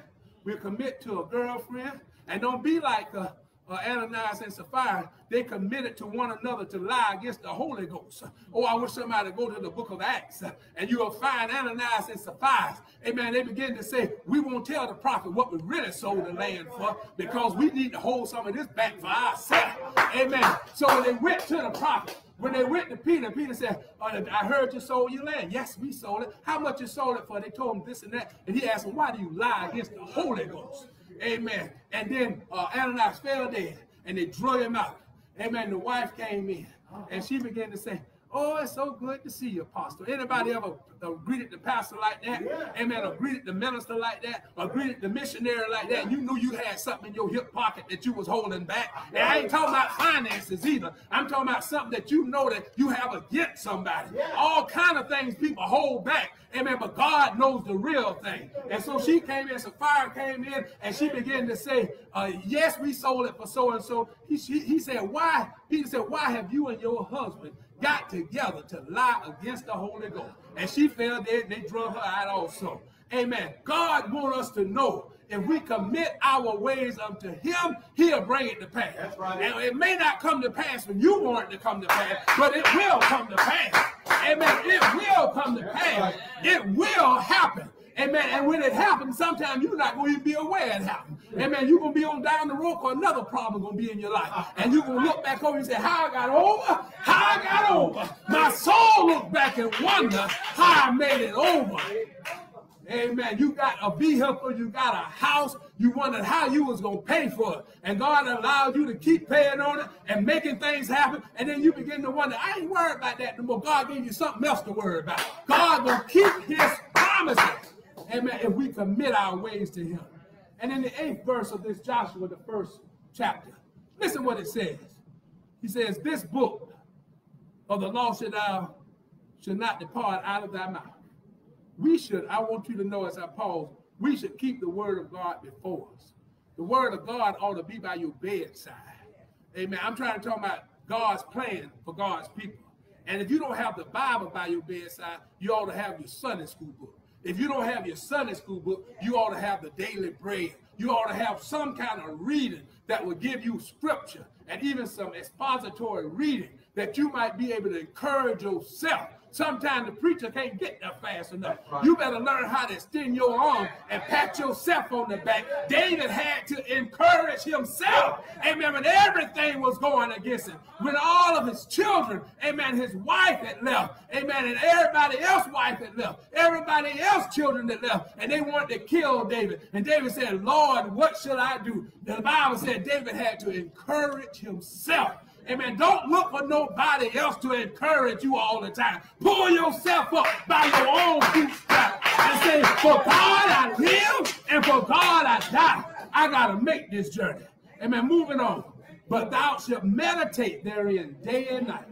We commit to a girlfriend. And don't be like a, uh, Ananias and Sapphira, they committed to one another to lie against the Holy Ghost. Oh, I wish somebody to go to the book of Acts and you will find Ananias and Sapphira. Amen. They begin to say, we won't tell the prophet what we really sold the land for because we need to hold some of this back for ourselves. Amen. So when they went to the prophet, when they went to Peter, Peter said, oh, I heard you sold your land. Yes, we sold it. How much you sold it for? They told him this and that. And he asked them, why do you lie against the Holy Ghost? Amen. And then uh, Ananias fell dead and they drew him out. Amen. The wife came in and she began to say, Oh, it's so good to see you, Apostle. Anybody ever uh, greeted the pastor like that? Yeah. Amen. Or greeted the minister like that? Or greeted the missionary like that? You knew you had something in your hip pocket that you was holding back. And I ain't talking about finances either. I'm talking about something that you know that you have against somebody. Yeah. All kind of things people hold back. Amen. But God knows the real thing. And so she came in, Sapphira came in, and she began to say, uh, yes, we sold it for so and so. He, she, he said, why? He said, why have you and your husband got together to lie against the Holy Ghost? And she fell dead, they drug her out also. Amen. God wants us to know if we commit our ways unto him, he'll bring it to pass. That's right. And it may not come to pass when you want it to come to pass, but it will come to pass. Amen. It will come to pass. It will happen. Amen. And when it happens, sometimes you're not going to be aware it happened. Amen. You're going to be on down the road or another problem going to be in your life. And you're going to look back over and say, How I got over? How I got over? My soul look back and wonder how I made it over. Amen. You got a vehicle, you got a house, you wondered how you was going to pay for it. And God allowed you to keep paying on it and making things happen. And then you begin to wonder, I ain't worried about that no more. God gave you something else to worry about. God will keep his promises. Amen. If we commit our ways to him. And in the eighth verse of this Joshua, the first chapter, listen what it says. He says, This book of the law should thou should not depart out of thy mouth we should, I want you to know as I pause, we should keep the word of God before us. The word of God ought to be by your bedside. Amen. I'm trying to talk about God's plan for God's people. And if you don't have the Bible by your bedside, you ought to have your Sunday school book. If you don't have your Sunday school book, you ought to have the daily bread. You ought to have some kind of reading that will give you scripture and even some expository reading that you might be able to encourage yourself Sometimes the preacher can't get there fast enough. right. You better learn how to extend your arm and pat yourself on the back. David had to encourage himself. Amen. When everything was going against him, when all of his children, amen, his wife had left, amen, and everybody else wife had left, everybody else children had left, and they wanted to kill David. And David said, Lord, what should I do? The Bible said David had to encourage himself. Amen. Don't look for nobody else to encourage you all the time. Pull yourself up by your own bootstraps and say, For God I live and for God I die. I got to make this journey. Amen. Moving on. But thou shalt meditate therein day and night.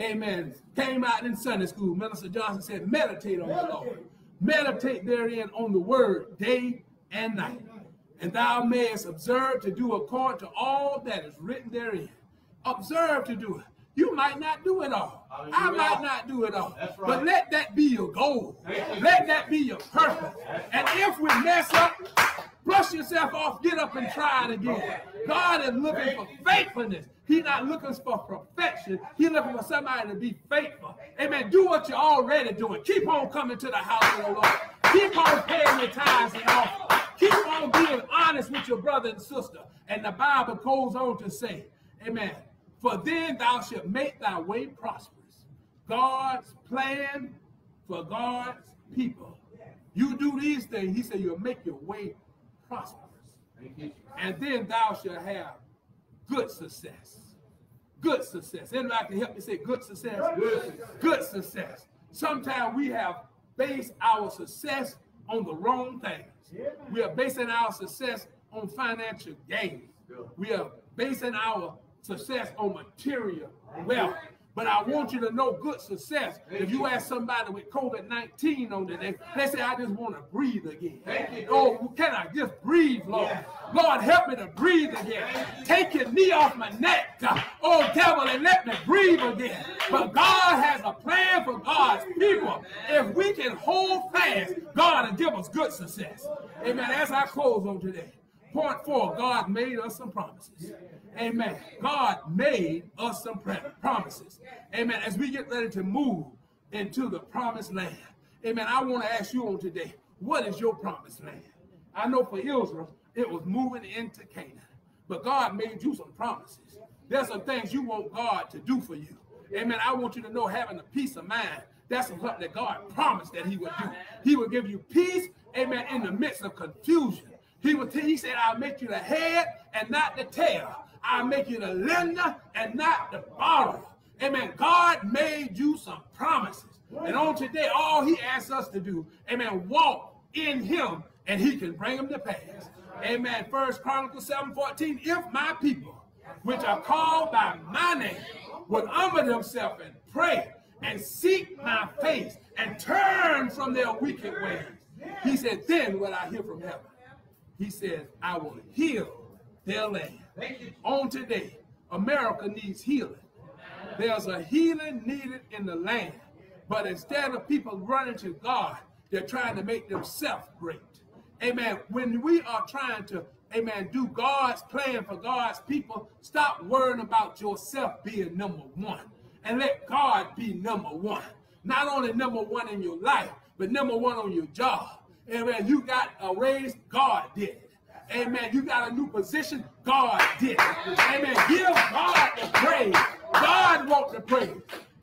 Amen. Came out in Sunday school. Minister Johnson said, Meditate on the Lord. Meditate therein on the word day and night. And thou mayest observe to do according to all that is written therein observe to do it. You might not do it all. I might not do it all. But let that be your goal. Let that be your purpose. And if we mess up, brush yourself off, get up and try it again. God is looking for faithfulness. He's not looking for perfection. He's looking for somebody to be faithful. Amen. Do what you're already doing. Keep on coming to the house of the Lord. Keep on paying your tithes and offering. Keep on being honest with your brother and sister. And the Bible goes on to say, Amen. For then thou shalt make thy way prosperous. God's plan for God's people. You do these things, he said, you'll make your way prosperous. And then thou shalt have good success. Good success. Anybody can help me say good success? Good success. Good success. Sometimes we have based our success on the wrong things. We are basing our success on financial gain. We are basing our success on material wealth. But I want you to know good success. If you ask somebody with COVID 19 on today, they say, I just want to breathe again. Oh, can I just breathe, Lord? Lord, help me to breathe again. Take your knee off my neck, oh devil, and let me breathe again. But God has a plan for God's people. If we can hold fast, God will give us good success. Amen. As I close on today, point four, God made us some promises. Amen. God made us some promises. Amen. As we get ready to move into the promised land. Amen. I want to ask you on today, what is your promised land? I know for Israel, it was moving into Canaan. But God made you some promises. There's some things you want God to do for you. Amen. I want you to know having a peace of mind. That's something that God promised that He would do. He would give you peace, amen, in the midst of confusion. He would he said, I'll make you the head and not the tail. I'll make you the lender and not the borrower. Amen. God made you some promises. And on today, all he asks us to do, amen, walk in him and he can bring them to pass. Amen. First Chronicles 7 14. If my people, which are called by my name, would humble themselves and pray and seek my face and turn from their wicked ways, he said, then will I hear from heaven. He says, I will heal their land. On today, America needs healing. There's a healing needed in the land. But instead of people running to God, they're trying to make themselves great. Amen. When we are trying to, amen, do God's plan for God's people, stop worrying about yourself being number one and let God be number one. Not only number one in your life, but number one on your job. Amen. You got a raise, God did. Amen. You got a new position, God did. Amen. Give God the praise. God wants the praise.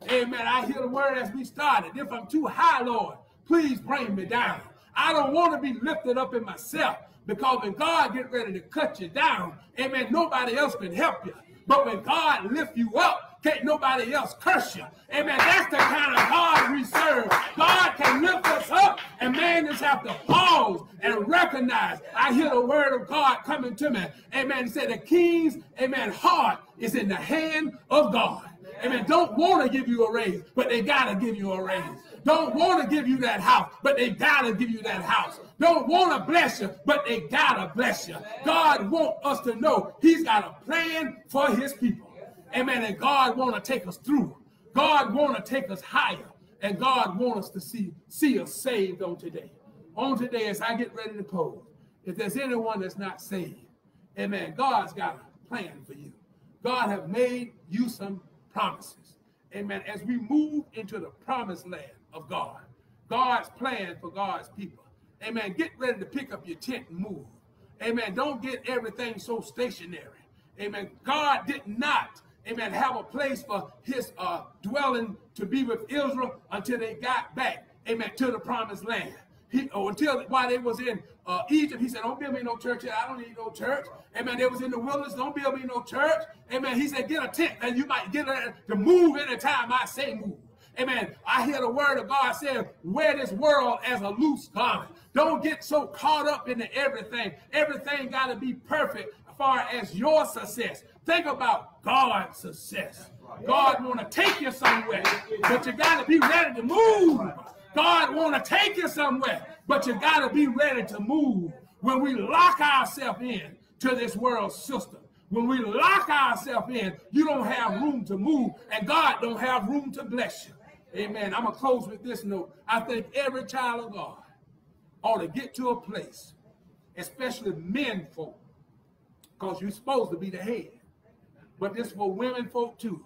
Amen. I hear the word as we started. If I'm too high, Lord, please bring me down. I don't want to be lifted up in myself because when God get ready to cut you down, amen, nobody else can help you. But when God lift you up, can't nobody else curse you. Amen. That's the kind of God we serve. God can lift us up, and man just have to pause and recognize. I hear the word of God coming to me. Amen. He said the king's, amen, heart is in the hand of God. Amen. Don't want to give you a raise, but they got to give you a raise. Don't want to give you that house, but they got to give you that house. Don't want to bless you, but they got to bless you. God want us to know he's got a plan for his people. Amen. And God want to take us through. God want to take us higher. And God want us to see, see us saved on today. On today, as I get ready to close, if there's anyone that's not saved, amen, God's got a plan for you. God have made you some promises. Amen. As we move into the promised land of God, God's plan for God's people. Amen. Get ready to pick up your tent and move. Amen. Don't get everything so stationary. Amen. God did not, amen, have a place for his uh, dwelling to be with Israel until they got back, amen, to the promised land. He, oh, until while they was in uh, Egypt, he said, "Don't build me no church here. I don't need no church." Amen. They was in the wilderness. Don't build me no church. Amen. He said, "Get a tent, and you might get a, to move anytime I say move." Amen. I hear the word of God saying, "Wear this world as a loose garment." Don't get so caught up into everything. Everything got to be perfect far as your success. Think about God's success. God want to take you somewhere, but you got to be ready to move. God want to take you somewhere, but you got to be ready to move. When we lock ourselves in to this world system, when we lock ourselves in, you don't have room to move, and God don't have room to bless you. Amen. I'm going to close with this note. I think every child of God ought to get to a place, especially men folk, because you're supposed to be the head. But this for women folk too.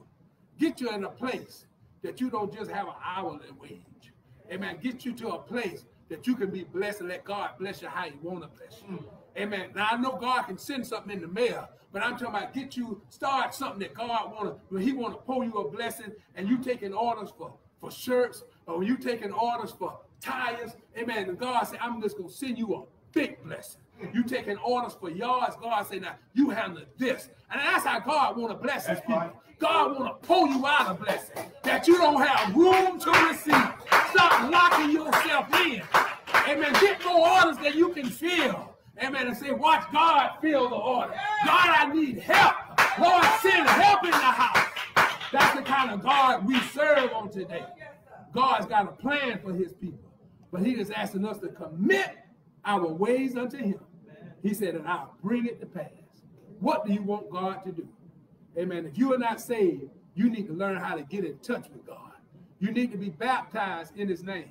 Get you in a place that you don't just have an hourly wage. Amen. Get you to a place that you can be blessed and let God bless you how you want to bless you. Amen. Now I know God can send something in the mail, but I'm talking about get you start something that God want to when He want to pour you a blessing, and you taking orders for for shirts, or you taking orders for tires. Amen. And God said, I'm just gonna send you a big blessing. You taking orders for yards. God say, now you handle this. And that's how God want to bless his people. God want to pull you out of blessing that you don't have room to receive. Stop locking yourself in. Amen. Get more orders than you can fill. Amen. And say, watch God fill the order. God, I need help. Lord, send help in the house. That's the kind of God we serve on today. God's got a plan for his people. But he is asking us to commit our ways unto him. He said, and I'll bring it to pass. What do you want God to do? Amen. If you are not saved, you need to learn how to get in touch with God. You need to be baptized in his name.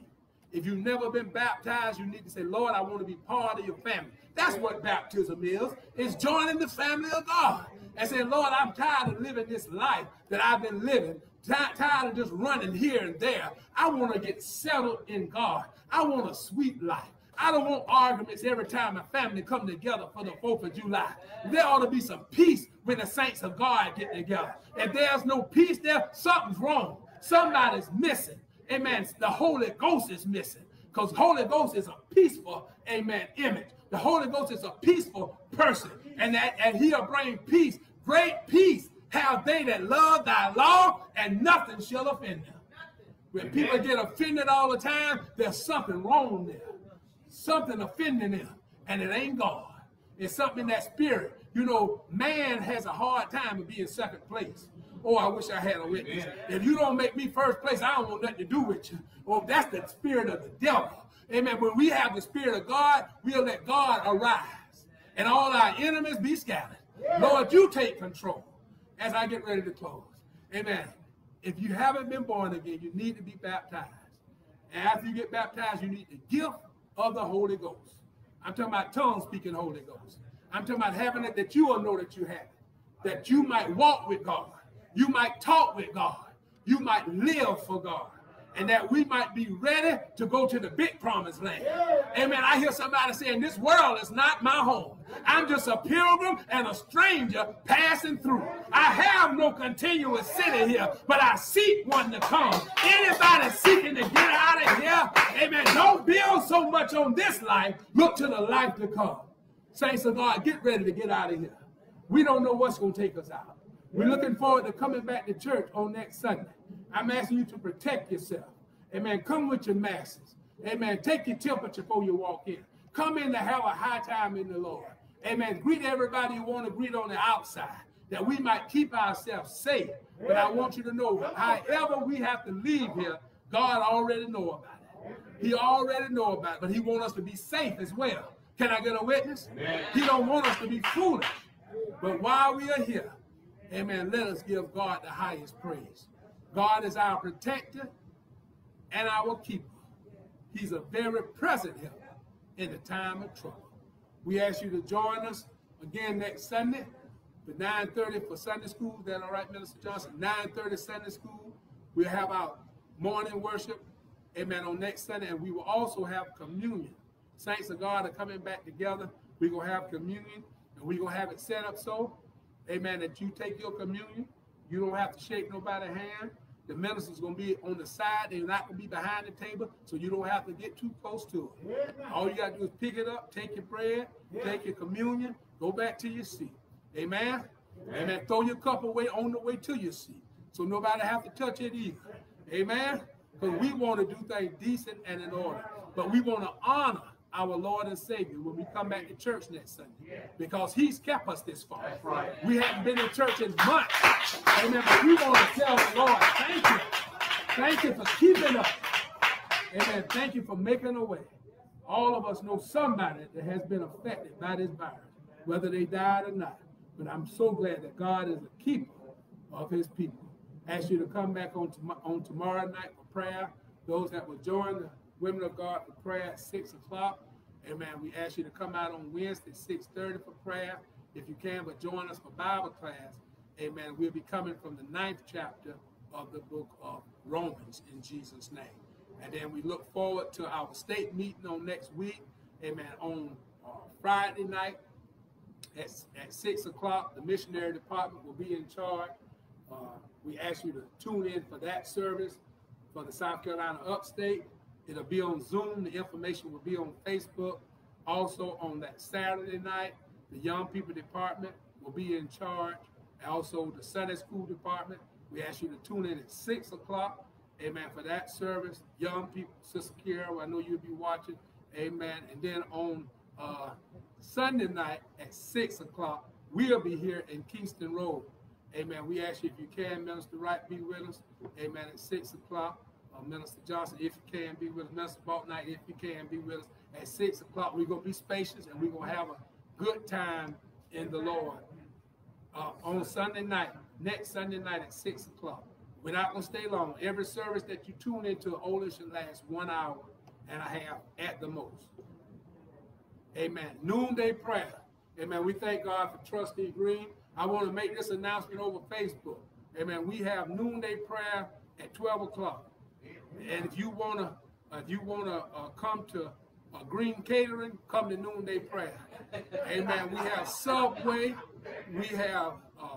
If you've never been baptized, you need to say, Lord, I want to be part of your family. That's what baptism is. It's joining the family of God. And saying, Lord, I'm tired of living this life that I've been living. Tired of just running here and there. I want to get settled in God. I want a sweet life. I don't want arguments every time my family come together for the 4th of July. There ought to be some peace when the saints of God get together. If there's no peace there, something's wrong. Somebody's missing. Amen. The Holy Ghost is missing. Because Holy Ghost is a peaceful, amen, image. The Holy Ghost is a peaceful person. And that and he'll bring peace, great peace have they that love thy law, and nothing shall offend them. When people get offended all the time, there's something wrong there. Something offending them, and it ain't God. It's something in that spirit. You know, man has a hard time of being second place. Oh, I wish I had a witness. If you don't make me first place, I don't want nothing to do with you. Oh, that's the spirit of the devil. Amen. When we have the spirit of God, we'll let God arise and all our enemies be scattered. Lord, you take control as I get ready to close. Amen. If you haven't been born again, you need to be baptized. And after you get baptized, you need the gift of the Holy Ghost. I'm talking about tongue speaking Holy Ghost. I'm talking about having it that you will know that you have it, that you might walk with God, you might talk with God, you might live for God and that we might be ready to go to the big promised land. Amen. I hear somebody saying, This world is not my home. I'm just a pilgrim and a stranger passing through. I have no continuous city here, but I seek one to come. Anybody seeking to get out of here, amen, don't build so much on this life. Look to the life to come. Saints of God, get ready to get out of here. We don't know what's going to take us out. We're looking forward to coming back to church on next Sunday. I'm asking you to protect yourself. Amen. Come with your masses. Amen. Take your temperature before you walk in. Come in to have a high time in the Lord. Amen. Greet everybody you want to greet on the outside that we might keep ourselves safe. But I want you to know, however we have to leave here, God already know about it. He already know about it, but he want us to be safe as well. Can I get a witness? Amen. He don't want us to be foolish. But while we are here, amen, let us give God the highest praise. God is our protector and our keeper. He's a very present help in the time of trouble. We ask you to join us again next Sunday for 9.30 for Sunday school. Is that all right, Minister Johnson? 9.30 Sunday school. We'll have our morning worship, amen, on next Sunday, and we will also have communion. Saints of God are coming back together. We're going to have communion, and we're going to have it set up so, amen, that you take your communion. You don't have to shake nobody's hand. The minister's going to be on the side. They're not going to be behind the table, so you don't have to get too close to it. All you got to do is pick it up, take your bread, take your communion, go back to your seat. Amen? Amen. Throw your cup away on the way to your seat, so nobody have to touch it either. Amen? Because we want to do things decent and in order. But we want to honor our Lord and Savior when we come back to church next Sunday because He's kept us this far. Right. We haven't been in church in months. Amen. But we want to tell the Lord, thank you. Thank you for keeping us. Amen. Thank you for making a way. All of us know somebody that has been affected by this virus, whether they died or not. But I'm so glad that God is a keeper of his people. Ask you to come back on, tom- on tomorrow night for prayer. Those that will join the Women of God for prayer at 6 o'clock. Amen. We ask you to come out on Wednesday, 6.30 for prayer, if you can, but join us for Bible class. Amen. We'll be coming from the ninth chapter of the book of Romans in Jesus' name. And then we look forward to our state meeting on next week. Amen. On uh, Friday night at, at 6 o'clock, the missionary department will be in charge. Uh, we ask you to tune in for that service for the South Carolina Upstate. It'll be on Zoom. The information will be on Facebook. Also on that Saturday night, the Young People Department will be in charge. Also the Sunday School Department. We ask you to tune in at six o'clock. Amen. For that service, young people, Sister Kira, I know you'll be watching. Amen. And then on uh, Sunday night at six o'clock, we'll be here in Kingston Road. Amen. We ask you if you can, Minister Wright, be with us. Amen. At six o'clock uh, Minister Johnson, if you can be with us, Minister Baltnight, if you can be with us at six o'clock. We're gonna be spacious and we're gonna have a good time in the Lord. Uh, on Sunday night, next Sunday night at six o'clock. We're not gonna stay long. Every service that you tune into only should last one hour and a half at the most. Amen. Noonday prayer. Amen. We thank God for Trustee Green. I want to make this announcement over Facebook. Amen. We have noonday prayer at 12 o'clock. And if you wanna, if you wanna uh, come to uh, Green Catering, come to noonday prayer. Amen. We have Subway, we have uh,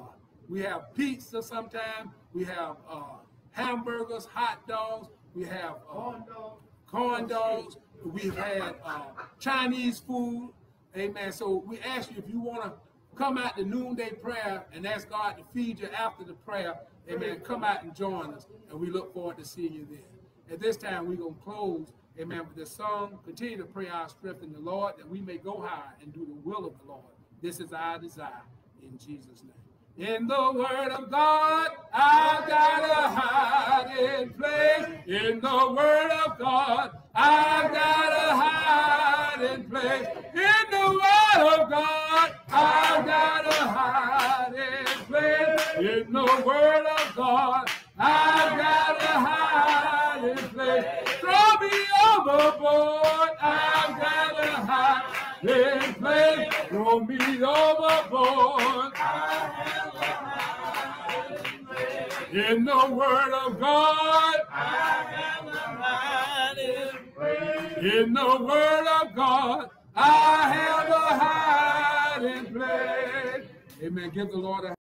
we have pizza sometime, we have uh, hamburgers, hot dogs, we have uh, corn dogs, we've had uh, Chinese food. Amen. So we ask you if you want to come out to noonday prayer and ask God to feed you after the prayer, amen, come out and join us. And we look forward to seeing you then. At this time, we're going to close, amen, with this song. Continue to pray our strength in the Lord that we may go high and do the will of the Lord. This is our desire in Jesus' name. In the word of God, I've got a hiding place. In the word of God, I've got a hiding place. In the word of God, I've got a hiding place. In the word of God, I've got a hiding place. Throw me overboard, I've got a hiding place. Throw me overboard. In the word of God, I have a high place. in the word of God, I have a hiding place. Amen. Give the Lord a